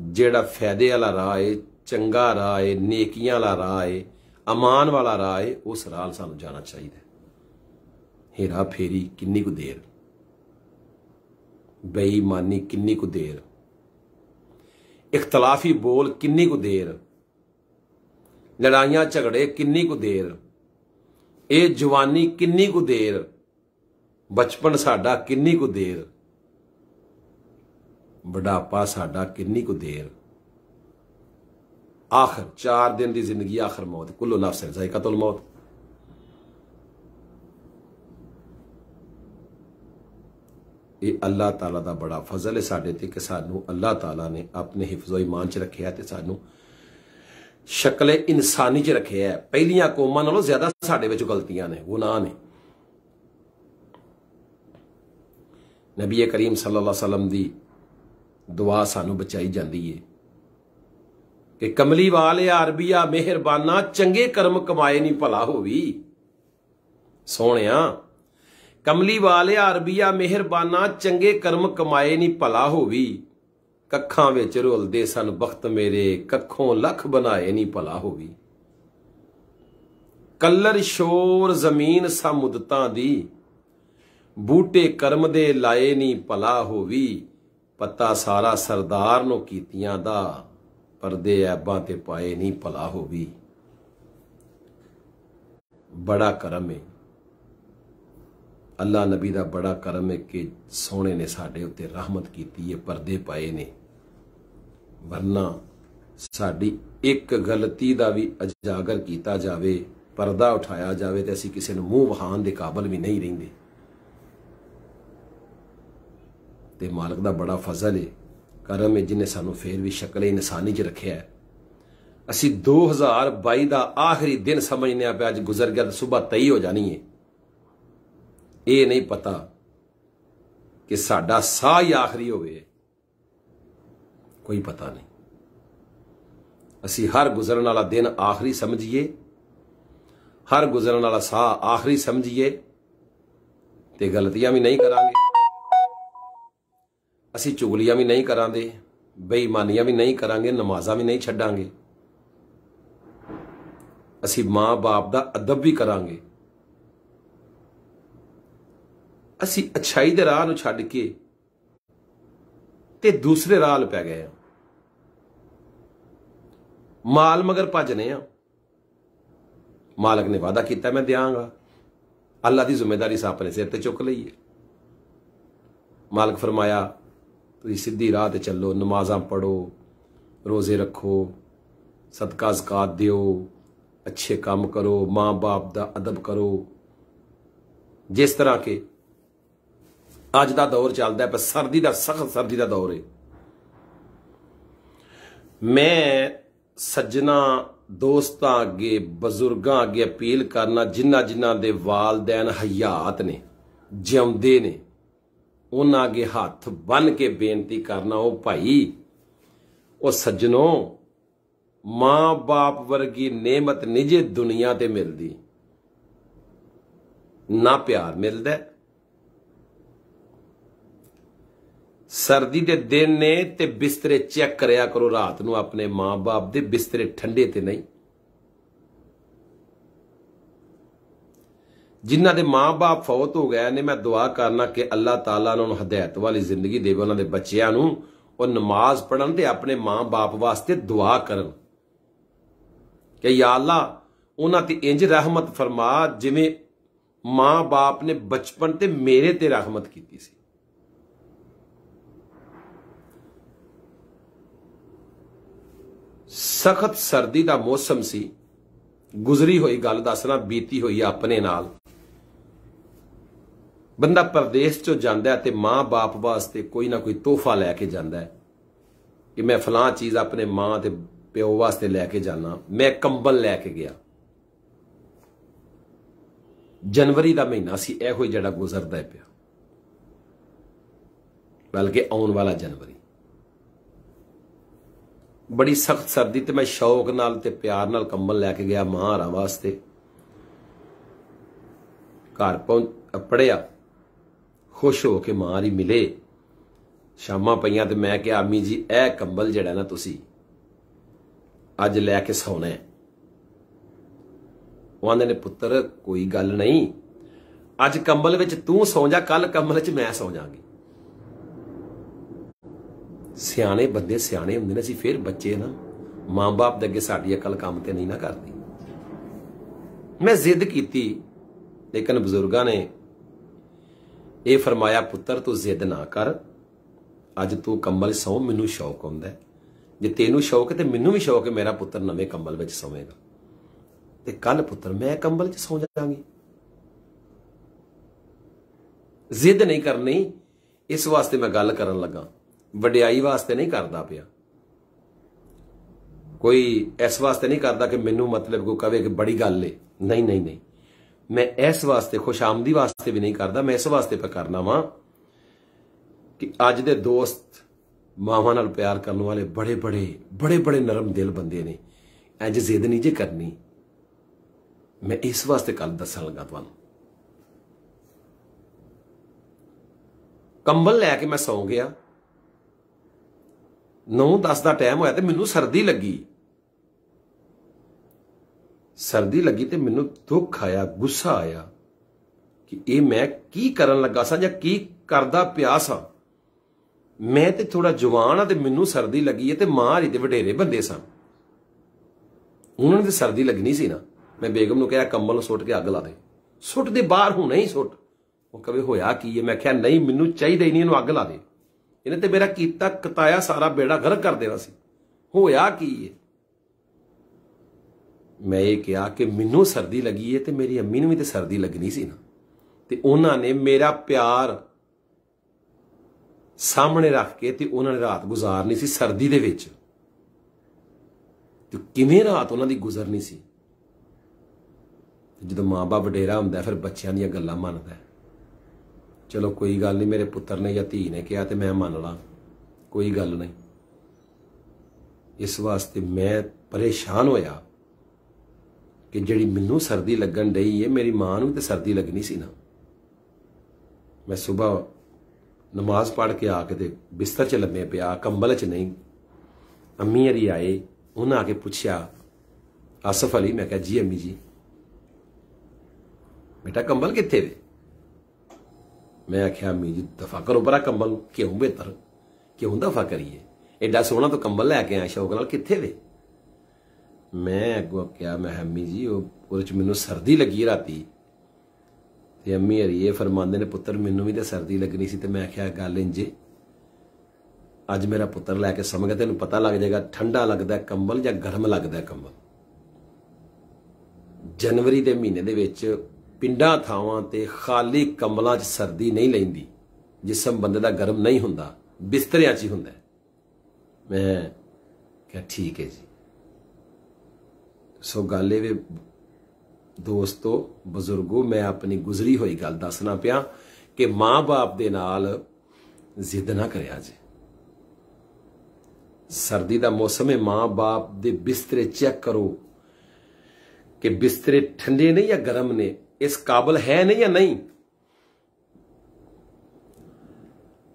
ਜਿਹੜਾ ਫਾਇਦੇ ਵਾਲਾ ਰਾਹ ਏ, ਚੰਗਾ ਰਾਹ ਏ, ਨੇਕੀਆਂ ਵਾਲਾ ਰਾਹ ਏ ਅਮਾਨ ਵਾਲਾ ਰਾਹ ਏ ਉਸ ਰਾਹ ਸਾਨੂੰ ਜਾਣਾ ਚਾਹੀਦਾ ਹੀਰਾ ਫੇਰੀ, ਕਿੰਨੀ ਕੁ ਦੇਰ? ਬੇਈਮਾਨੀ, ਕਿੰਨੀ ਕੁ ਦੇਰ? ਇਖਤਲਾਫੀ ਬੋਲ, ਕਿੰਨੀ ਕੁ ਦੇਰ? ਲੜਾਈਆਂ ਝਗੜੇ, ਕਿੰਨੀ ਕੁ ਦੇਰ? ਇਹ ਜਵਾਨੀ ਕਿੰਨੀ ਕੁ ਦੇਰ? ਬਚਪਨ ਸਾਡਾ ਕਿੰਨੀ ਕੁ ਦੇਰ? ਬੁਢਾਪਾ ਸਾਡਾ ਕਿੰਨੀ ਕੁ ਦੇਰ? ਆਖਰ 4 ਦਿਨ ਦੀ ਜ਼ਿੰਦਗੀ ਆਖਰ ਮੌਤ ਕੁੱਲੋ ਨਫਸ ਜ਼ਾਇਕਤੁਲ ਮੌਤ ਇਹ ਅੱਲਾਹ ਤਾਲਾ ਦਾ ਬੜਾ ਫਜ਼ਲ ਹੈ ਸਾਡੇ ਤੇ ਕਿ ਸਾਨੂੰ ਅੱਲਾਹ ਤਾਲਾ ਨੇ ਆਪਣੇ ਹਿਫਜ਼ੋ ਇਮਾਨ ਚ ਰੱਖਿਆ ਤੇ ਸਾਨੂੰ ਸ਼ਕਲ ਇਨਸਾਨੀ ਚ ਰੱਖਿਆ ਹੈ ਪਹਿਲੀਆਂ ਕੌਮਾਂ ਨਾਲੋਂ ਜ਼ਿਆਦਾ ਸਾਡੇ ਵਿੱਚ ਗਲਤੀਆਂ ਨੇ ਗੁਨਾਹ ਨੇ ਨਬੀ ਕਰੀਮ ਸੱਲੱਲਾਹੁ ਅਲੈਹਿ ਵਸੱਲਮ ਦੀ ਦੁਆ ਸਾਨੂੰ ਬਚਾਈ ਜਾਂਦੀ ਏ ਕਿ ਕਮਲੀ ਵਾਲਿਆ ਅਰਬੀਆ ਮਿਹਰਬਾਨਾ, ਚੰਗੇ ਕਰਮ ਕਮਾਏ ਨਹੀਂ ਭਲਾ ਹੋਵੀ। ਸੋਹਣਿਆ, ਕਮਲੀ ਵਾਲਿਆ ਅਰਬੀਆ ਮਿਹਰਬਾਨਾ, ਚੰਗੇ ਕਰਮ ਕਮਾਏ ਨਹੀਂ ਭਲਾ ਹੋਵੀ। ਕੱਖਾਂ ਵਿੱਚ ਰੁਲਦੇ ਸਨ ਬਖਤ ਮੇਰੇ, ਕੱਖੋਂ ਲੱਖ ਬਣਾਏ ਨਹੀਂ ਭਲਾ ਹੋਵੀ। ਕੱਲਰ ਸ਼ੋਰ ਜ਼ਮੀਨ ਸਮੁਦਤਾਂ ਦੀ, ਬੂਟੇ ਕਰਮ ਦੇ ਲਾਏ ਨਹੀਂ ਭਲਾ ਹੋਵੀ। ਪਤਾ ਸਾਰਾ ਸਰਦਾਰ ਨੂੰ ਕੀਤੀਆਂ ਦਾ ਪਰਦੇ ਐਬਾਂ ਤੇ ਪਾਏ ਨਹੀਂ ਭਲਾ ਹੋਵੀ। ਬੜਾ ਕਰਮ ਹੈ ਅੱਲਾ ਨਬੀ ਦਾ ਬੜਾ ਕਰਮ ਹੈ ਕਿ ਸੋਹਣੇ ਨੇ ਸਾਡੇ ਉੱਤੇ ਰਹਿਮਤ ਕੀਤੀ ਹੈ ਪਰਦੇ ਪਾਏ ਨੇ। ਵਰਨਾ ਸਾਡੀ ਇੱਕ ਗਲਤੀ ਦਾ ਵੀ ਅਜਾਗਰ ਕੀਤਾ ਜਾਵੇ, ਪਰਦਾ ਉਠਾਇਆ ਜਾਵੇ ਤੇ ਅਸੀਂ ਕਿਸੇ ਨੂੰ ਮੂੰਹ ਵਹਾਨ ਦੇ ਕਾਬਲ ਵੀ ਨਹੀਂ ਰਹਿੰਦੇ। ਤੇ ਮਾਲਕ ਦਾ ਬੜਾ ਫਜ਼ਲ ਹੈ ਕਰਮ ਹੈ ਜਿਨੇ ਸਾਨੂੰ ਫੇਰ ਵੀ ਸ਼ਕਲ ਇਨਸਾਨੀ 'ਚ ਰੱਖਿਆ ਹੈ। ਅਸੀਂ 2022 ਦਾ ਆਖਰੀ ਦਿਨ ਸਮਝਨੇ ਆ ਪਿਆ ਅੱਜ ਗੁਜ਼ਰ ਗਿਆ ਤਾਂ ਸਵੇਰ ਤਈ ਹੋ ਜਾਣੀ ਹੈ। ਇਹ ਨਹੀਂ ਪਤਾ ਕਿ ਸਾਡਾ ਸਾਹ ਹੀ ਆਖਰੀ ਹੋਵੇ। ਕੋਈ ਪਤਾ ਨਹੀਂ। ਅਸੀਂ ਹਰ ਗੁਜ਼ਰਨ ਵਾਲਾ ਦਿਨ ਆਖਰੀ ਸਮਝੀਏ। ਹਰ ਗੁਜ਼ਰਨ ਵਾਲਾ ਸਾਹ ਆਖਰੀ ਸਮਝੀਏ ਤੇ ਗਲਤੀਆਂ ਵੀ ਨਹੀਂ ਕਰਾਂਗੇ। ਅਸੀਂ ਚੁਗਲੀਆਂ ਵੀ ਨਹੀਂ ਕਰਾਂਗੇ, ਬੇਈਮਾਨੀਆਂ ਵੀ ਨਹੀਂ ਕਰਾਂਗੇ, ਨਮਾਜ਼ਾਂ ਵੀ ਨਹੀਂ ਛੱਡਾਂਗੇ। ਅਸੀਂ ਮਾਂ-ਬਾਪ ਦਾ ਅਦਬ ਵੀ ਕਰਾਂਗੇ। ਅਸੀਂ ਅਛਾਈ ਦੇ ਰਾਹ ਨੂੰ ਛੱਡ ਕੇ ਤੇ ਦੂਸਰੇ ਰਾਹ ਲ ਪੈ ਗਏ ਆ ਮਾਲ ਮਗਰ ਭਜਨੇ ਆ ਮਾਲਕ ਨੇ ਵਾਦਾ ਕੀਤਾ, ਮੈਂ ਦਿਆਂਗਾ। ਅੱਲਾ ਦੀ ਜ਼ਿੰਮੇਵਾਰੀ ਸਾ ਆਪਣੇ ਸਿਰ ਤੇ ਚੁੱਕ ਲਈ ਹੈ ਮਾਲਕ ਫਰਮਾਇਆ ਤੁਸੀਂ ਸਿੱਧੀ ਰਾਹ ਤੇ ਚੱਲੋ, ਨਮਾਜ਼ਾਂ ਪੜੋ ਰੋਜ਼ੇ ਰੱਖੋ, ਸਦਕਾ, ਜ਼ਕਾਤ ਦਿਓ, ਅੱਛੇ ਕੰਮ ਕਰੋ, ਮਾਂ-ਬਾਪ ਦਾ ਅਦਬ ਕਰੋ। ਜਿਸ ਤਰ੍ਹਾਂ ਕਿ ਅੱਜ ਦਾ ਦੌਰ ਚੱਲਦਾ ਪਰ ਸਰਦੀ ਦਾ, ਸਖਤ ਸਰਦੀ ਦਾ ਦੌਰ ਹੈ ਮੈਂ ਸੱਜਣਾ ਦੋਸਤਾਂ ਅੱਗੇ, ਬਜ਼ੁਰਗਾਂ ਅੱਗੇ ਅਪੀਲ ਕਰਨਾ ਜਿਨ੍ਹਾਂ ਜਿਨ੍ਹਾਂ ਦੇ ਵਾਲਦੈਨ ਹਯਾਤ ਨੇ, ਜਿਉਂਦੇ ਨੇ ਉਹਨਾਂ ਅੱਗੇ ਹੱਥ ਬੰਨ ਕੇ ਬੇਨਤੀ ਕਰਨਾ, ਉਹ ਭਾਈ, ਉਹ ਸੱਜਣੋ, ਮਾਂ-ਬਾਪ ਵਰਗੀ ਨੇਮਤ ਨਿਜੇ ਦੁਨੀਆ ਤੇ ਮਿਲਦੀ। ਨਾ ਪਿਆਰ ਮਿਲਦਾ। ਸਰਦੀ ਦੇ ਦਿਨ ਨੇ ਤੇ ਬਿਸਤਰੇ ਚੈੱਕ ਕਰਿਆ ਕਰੋ ਰਾਤ ਨੂੰ ਆਪਣੇ ਮਾਂ-ਬਾਪ ਦੇ ਬਿਸਤਰੇ ਠੰਡੇ ਤੇ ਨਹੀਂ। ਜਿਨ੍ਹਾਂ ਦੇ ਮਾਂ-ਬਾਪ ਫੌਤ ਹੋ ਗਏ ਨੇ, ਮੈਂ ਦੁਆ ਕਰਨਾ ਕਿ ਅੱਲਾਹ ਤਾਲਾ ਉਹਨਾਂ ਨੂੰ ਹਦਾਇਤ ਵਾਲੀ ਜ਼ਿੰਦਗੀ ਦੇਵੇ, ਉਹਨਾਂ ਦੇ ਬੱਚਿਆਂ ਨੂੰ ਉਹ ਨਮਾਜ਼ ਪੜਨ ਤੇ ਆਪਣੇ ਮਾਂ-ਬਾਪ ਵਾਸਤੇ ਦੁਆ ਕਰਨ। ਕਿ ਯਾ ਅੱਲਾ ਉਹਨਾਂ ਤੇ ਇੰਜ ਰਹਿਮਤ ਫਰਮਾ ਜਿਵੇਂ ਮਾਂ-ਬਾਪ ਨੇ ਬਚਪਨ ਤੇ ਮੇਰੇ ਤੇ ਰਹਿਮਤ ਕੀਤੀ ਸੀ। ਸਖਤ ਸਰਦੀ ਦਾ ਮੌਸਮ ਸੀ। ਗੁਜ਼ਰੀ ਹੋਈ ਗੱਲ ਦੱਸਣਾ, ਬੀਤੀ ਹੋਈ ਆਪਣੇ ਨਾਲ। ਬੰਦਾ ਪਰਦੇਸ ਚੋਂ ਜਾਂਦਾ ਤੇ ਮਾਂ-ਬਾਪ ਵਾਸਤੇ ਕੋਈ ਨਾ ਕੋਈ ਤੋਹਫਾ ਲੈ ਕੇ ਜਾਂਦਾ ਹੈ। ਕਿ ਮੈਂ ਫਲਾਂ ਚੀਜ਼ ਆਪਣੇ ਮਾਂ ਤੇ ਪਿਓ ਵਾਸਤੇ ਲੈ ਕੇ ਜਾਣਾ ਮੈਂ ਕੰਬਲ ਲੈ ਕੇ ਗਿਆ। ਜਨਵਰੀ ਦਾ ਮਹੀਨਾ ਸੀ, ਇਹੋ ਜਿਹੜਾ ਗੁਜ਼ਰਦਾ ਪਿਆ। ਬਲਕਿ ਆਉਣ ਵਾਲਾ ਜਨਵਰੀ। ਬੜੀ ਸਖਤ ਸਰਦੀ ਤੇ ਮੈਂ ਸ਼ੌਕ ਨਾਲ ਤੇ ਪਿਆਰ ਨਾਲ ਕੰਬਲ ਲੈ ਕੇ ਗਿਆ ਮਾਂ ਵਾਸਤੇ। ਘਰ ਪਹੁੰਚ ਪੜਿਆ ਖੁਸ਼ ਹੋ ਕੇ ਮਾਂ ਹੀ ਮਿਲੇ। ਸ਼ਾਮਾਂ ਪਈਆਂ ਤੇ ਮੈਂ ਕਿਹਾ ਆਮੀ ਜੀ, ਇਹ ਕੰਬਲ ਜਿਹੜਾ ਨਾ ਤੁਸੀਂ ਅੱਜ ਲੈ ਕੇ ਸੌਣਾ ਹੈ। ਉਹ ਨੇ, ਪੁੱਤਰ, ਕੋਈ ਗੱਲ ਨਹੀਂ। ਅੱਜ ਕੰਬਲ ਵਿੱਚ ਤੂੰ ਸੌਂ ਜਾ ਕੱਲ ਕੰਬਲ ਚ ਮੈਂ ਸੌਂ ਜਾਾਂਗੀ ਸਿਆਣੇ ਬੰਦੇ ਸਿਆਣੇ ਹੁੰਦੇ ਨੇ, ਅਸੀਂ ਫਿਰ ਬੱਚੇ ਨਾ। ਮਾਂ-ਬਾਪ ਦੇ ਅੱਗੇ ਸਾਡੀ ਅਕਲ ਕੰਮ ਤੇ ਨਹੀਂ ਨਾ ਕਰਦੀ। ਮੈਂ ਜ਼ਿੱਦ ਕੀਤੀ, ਲੇਕਿਨ ਬਜ਼ੁਰਗਾਂ ਨੇ ਇਹ ਫਰਮਾਇਆ, ਪੁੱਤਰ, ਤੂੰ ਜ਼ਿੱਦ ਨਾ ਕਰ। ਅੱਜ ਤੂੰ ਕੰਬਲ ਸੌ ਮੈਨੂੰ ਸ਼ੌਕ ਹੁੰਦਾ ਜੇ ਤੈਨੂੰ ਸ਼ੌਕ ਹੈ ਤੇ ਮੈਨੂੰ ਵੀ ਸ਼ੌਕ ਹੈ, ਮੇਰਾ ਪੁੱਤਰ ਨਵੇਂ ਕੰਬਲ ਵਿੱਚ ਸੌਵੇਗਾ ਤੇ ਕੱਲ ਪੁੱਤਰ, ਮੈਂ ਕੰਬਲ 'ਚ ਸੌ ਜਾਵਾਂਗੀ। ਜ਼ਿੱਦ ਨਹੀਂ ਕਰਨੀ, ਇਸ ਵਾਸਤੇ ਮੈਂ ਗੱਲ ਕਰਨ ਲੱਗਾ। ਵਡਿਆਈ ਵਾਸਤੇ ਨਹੀਂ ਕਰਦਾ ਪਿਆ। ਕੋਈ ਇਸ ਵਾਸਤੇ ਨਹੀਂ ਕਰਦਾ ਕਿ ਮੈਨੂੰ ਮਤਲਬ ਕੋ ਕਵੇ ਕਿ ਬੜੀ ਗੱਲ ਏ। ਨਹੀਂ ਨਹੀਂ ਨਹੀਂ। ਮੈਂ ਇਸ ਵਾਸਤੇ ਖੁਸ਼ਾਮਦੀ ਵਾਸਤੇ ਵੀ ਨਹੀਂ ਕਰਦਾ, ਮੈਂ ਇਸ ਵਾਸਤੇ ਪਾ ਕਰਨਾ ਵਾਂ ਕਿ ਅੱਜ ਦੇ ਦੋਸਤ ਮਾਵਾਂ ਨਾਲ ਪਿਆਰ ਕਰਨ ਵਾਲੇ ਬੜੇ ਬੜੇ ਬੜੇ ਬੜੇ ਨਰਮ ਦਿਲ ਬੰਦੇ ਨੇ। ਇੰਜ ਜ਼ਿੱਦ ਨਹੀਂ ਜੇ ਕਰਨੀ। ਮੈਂ ਇਸ ਵਾਸਤੇ ਕੱਲ ਦੱਸਣ ਲੱਗਾ ਤੁਹਾਨੂੰ। ਕੰਬਲ ਲੈ ਕੇ ਮੈਂ ਸੌਂ ਗਿਆ। 9-10 ਦਾ ਟਾਈਮ ਹੋਇਆ ਤੇ ਮੈਨੂੰ ਸਰਦੀ ਲੱਗੀ। ਸਰਦੀ ਲੱਗੀ ਤੇ ਮੈਨੂੰ ਦੁੱਖ ਆਇਆ, ਗੁੱਸਾ ਆਇਆ ਕਿ ਇਹ ਮੈਂ ਕੀ ਕਰਨ ਲੱਗਾ ਸਾਂ ਜਾਂ ਕੀ ਕਰਦਾ ਪਿਆ ਸਾਂ। ਮੈਂ ਤੇ ਥੋੜਾ ਜਵਾਨ ਆ ਤੇ ਮੈਨੂੰ ਸਰਦੀ ਲੱਗੀ ਹੈ ਤੇ ਮਾਂ ਹਰੀ ਤੇ ਵਡੇਰੇ ਬੰਦੇ ਸਨ ਉਹਨਾਂ ਨੂੰ ਤੇ ਸਰਦੀ ਲੱਗਣੀ ਸੀ ਨਾ। ਮੈਂ ਬੇਗਮ ਨੂੰ ਕਿਹਾ, ਕੰਬਲ ਸੁੱਟ ਕੇ ਅੱਗ ਲਾ ਦੇ। ਸੁੱਟ ਦੇ ਬਾਹਰ ਹੁਣੇ ਹੀ ਸੁੱਟ। ਉਹ ਕਵੇ, ਹੋਇਆ ਕੀ ਹੈ? ਮੈਂ ਕਿਹਾ, ਨਹੀਂ, ਮੈਨੂੰ ਚਾਹੀਦਾ ਹੀ ਨਹੀਂ ਇਹਨੂੰ ਅੱਗ ਲਾ ਦੇ। ਇਹਨੇ ਤੇ ਮੇਰਾ ਕੀਤਾ ਕਤਾਇਆ ਸਾਰਾ ਬੇੜਾ, ਗਰਕ ਕਰ ਦੇਣਾ ਸੀ। ਹੋਇਆ ਕੀ ਹੈ? ਮੈਂ ਇਹ ਕਿਹਾ ਕਿ ਮੈਨੂੰ ਸਰਦੀ ਲੱਗੀ ਹੈ ਤੇ ਮੇਰੀ ਅੰਮੀ ਨੂੰ ਵੀ ਤੇ ਸਰਦੀ ਲੱਗਣੀ ਸੀ ਨਾ। ਤੇ ਉਹਨਾਂ ਨੇ ਮੇਰਾ ਪਿਆਰ ਸਾਹਮਣੇ ਰੱਖ ਕੇ ਤੇ ਉਹਨਾਂ ਨੇ ਰਾਤ ਗੁਜ਼ਾਰਨੀ ਸੀ ਸਰਦੀ ਦੇ ਵਿੱਚ। ਤੇ ਕਿਵੇਂ ਰਾਤ ਉਹਨਾਂ ਦੀ ਗੁਜ਼ਰਨੀ ਸੀ? ਜਦੋਂ ਮਾਂ-ਬਾਪ ਵਡੇਰਾ ਹੁੰਦਾ, ਫਿਰ ਬੱਚਿਆਂ ਦੀਆਂ ਗੱਲਾਂ ਮੰਨਦਾ। ਚਲੋ ਕੋਈ ਗੱਲ ਨਹੀਂ, ਮੇਰੇ ਪੁੱਤਰ ਨੇ ਜਾਂ ਧੀ ਨੇ ਕਿਹਾ ਤੇ ਮੈਂ ਮੰਨ ਲਾਂ। ਕੋਈ ਗੱਲ ਨਹੀਂ। ਇਸ ਵਾਸਤੇ ਮੈਂ ਪਰੇਸ਼ਾਨ ਹੋਇਆ। ਕਿ ਜਿਹੜੀ ਮੈਨੂੰ ਸਰਦੀ ਲੱਗਣ ਡਈ ਹੈ ਮੇਰੀ ਮਾਂ ਨੂੰ ਤੇ ਸਰਦੀ ਲੱਗਣੀ ਸੀ ਨਾ। ਮੈਂ ਸਵੇਰ ਨਮਾਜ਼ ਪੜ੍ਹ ਕੇ ਆ ਕੇ ਤੇ ਬਿਸਤਰ 'ਚ ਲੰਮੇ ਪਿਆ, ਕੰਬਲ 'ਚ ਨਹੀਂ। ਅੰਮੀ ਹਰੀ ਆਏ, ਉਹਨਾਂ ਆ ਕੇ ਪੁੱਛਿਆ, ਆਸਫ ਅਲੀ? ਮੈਂ ਕਿਹਾ, ਜੀ ਅੰਮੀ ਜੀ। ਬੇਟਾ, ਕੰਬਲ ਕਿੱਥੇ ਵੇ ਮੈਂ ਆਖਿਆ, ਅੰਮੀ ਜੀ, ਦਫਾ ਕਰੋ ਬਰਾ ਕੰਬਲ, ਕਿਉਂ ਬਿਹਤਰ? ਕਿਉਂ ਦਫਾ ਕਰੀਏ? ਐਡਾ ਸੋਹਣਾ ਤੋਂ ਕੰਬਲ ਲੈ ਕੇ ਆਇਆ, ਸ਼ੌਕ ਨਾਲ ਕਿੱਥੇ ਵੇ ਮੈਂ ਅੱਗੋਂ ਕਿਹਾ, ਮੈਂ ਅੰਮੀ ਜੀ, ਉਹ ਉਹਦੇ ਚ ਮੈਨੂੰ ਸਰਦੀ ਲੱਗੀ ਰਾਤੀ। ਤੇ ਅੰਮੀ ਹਰੀਏ ਫਰਮਾਉਂਦੇ ਨੇ, ਪੁੱਤਰ, ਮੈਨੂੰ ਵੀ ਤਾਂ ਸਰਦੀ ਲੱਗਣੀ ਸੀ। ਤੇ ਮੈਂ ਆਖਿਆ ਗੱਲ ਇੰਜੇ ਅੱਜ ਮੇਰਾ ਪੁੱਤਰ ਲੈ ਕੇ ਸਮ ਗਿਆ, ਤੈਨੂੰ ਪਤਾ ਲੱਗ ਜਾਏਗਾ, ਠੰਡਾ ਲੱਗਦਾ ਕੰਬਲ ਜਾਂ ਗਰਮ ਲੱਗਦਾ ਕੰਬਲ। ਜਨਵਰੀ ਦੇ ਮਹੀਨੇ ਦੇ ਵਿੱਚ ਪਿੰਡਾਂ, ਥਾਵਾਂ ਤੇ ਖਾਲੀ ਕੰਬਲਾਂ 'ਚ ਸਰਦੀ ਨਹੀਂ ਲੈਂਦੀ ਜਿਸਮ ਬੰਦੇ ਦਾ ਗਰਮ ਨਹੀਂ ਹੁੰਦਾ, ਬਿਸਤਰਿਆਂ 'ਚ ਹੀ ਹੁੰਦਾ ਮੈਂ ਕਿਹਾ, ਠੀਕ ਹੈ ਜੀ। ਸੋ ਗੱਲ ਇਹ ਦੋਸਤੋ, ਬਜ਼ੁਰਗੋ, ਮੈਂ ਆਪਣੀ ਗੁਜ਼ਰੀ ਹੋਈ ਗੱਲ ਦੱਸਣਾ ਪਿਆ ਕਿ ਮਾਂ-ਬਾਪ ਦੇ ਨਾਲ ਜ਼ਿੱਦ ਨਾ ਕਰਿਆ ਜੇ। ਸਰਦੀ ਦਾ ਮੌਸਮ ਹੈ, ਮਾਂ-ਬਾਪ ਦੇ ਬਿਸਤਰੇ ਚੈੱਕ ਕਰੋ ਕਿ ਬਿਸਤਰੇ ਠੰਡੇ ਨੇ ਜਾਂ ਗਰਮ ਨੇ, ਇਸ ਕਾਬਲ ਹੈ ਨਹੀਂ ਜਾਂ ਨਹੀਂ।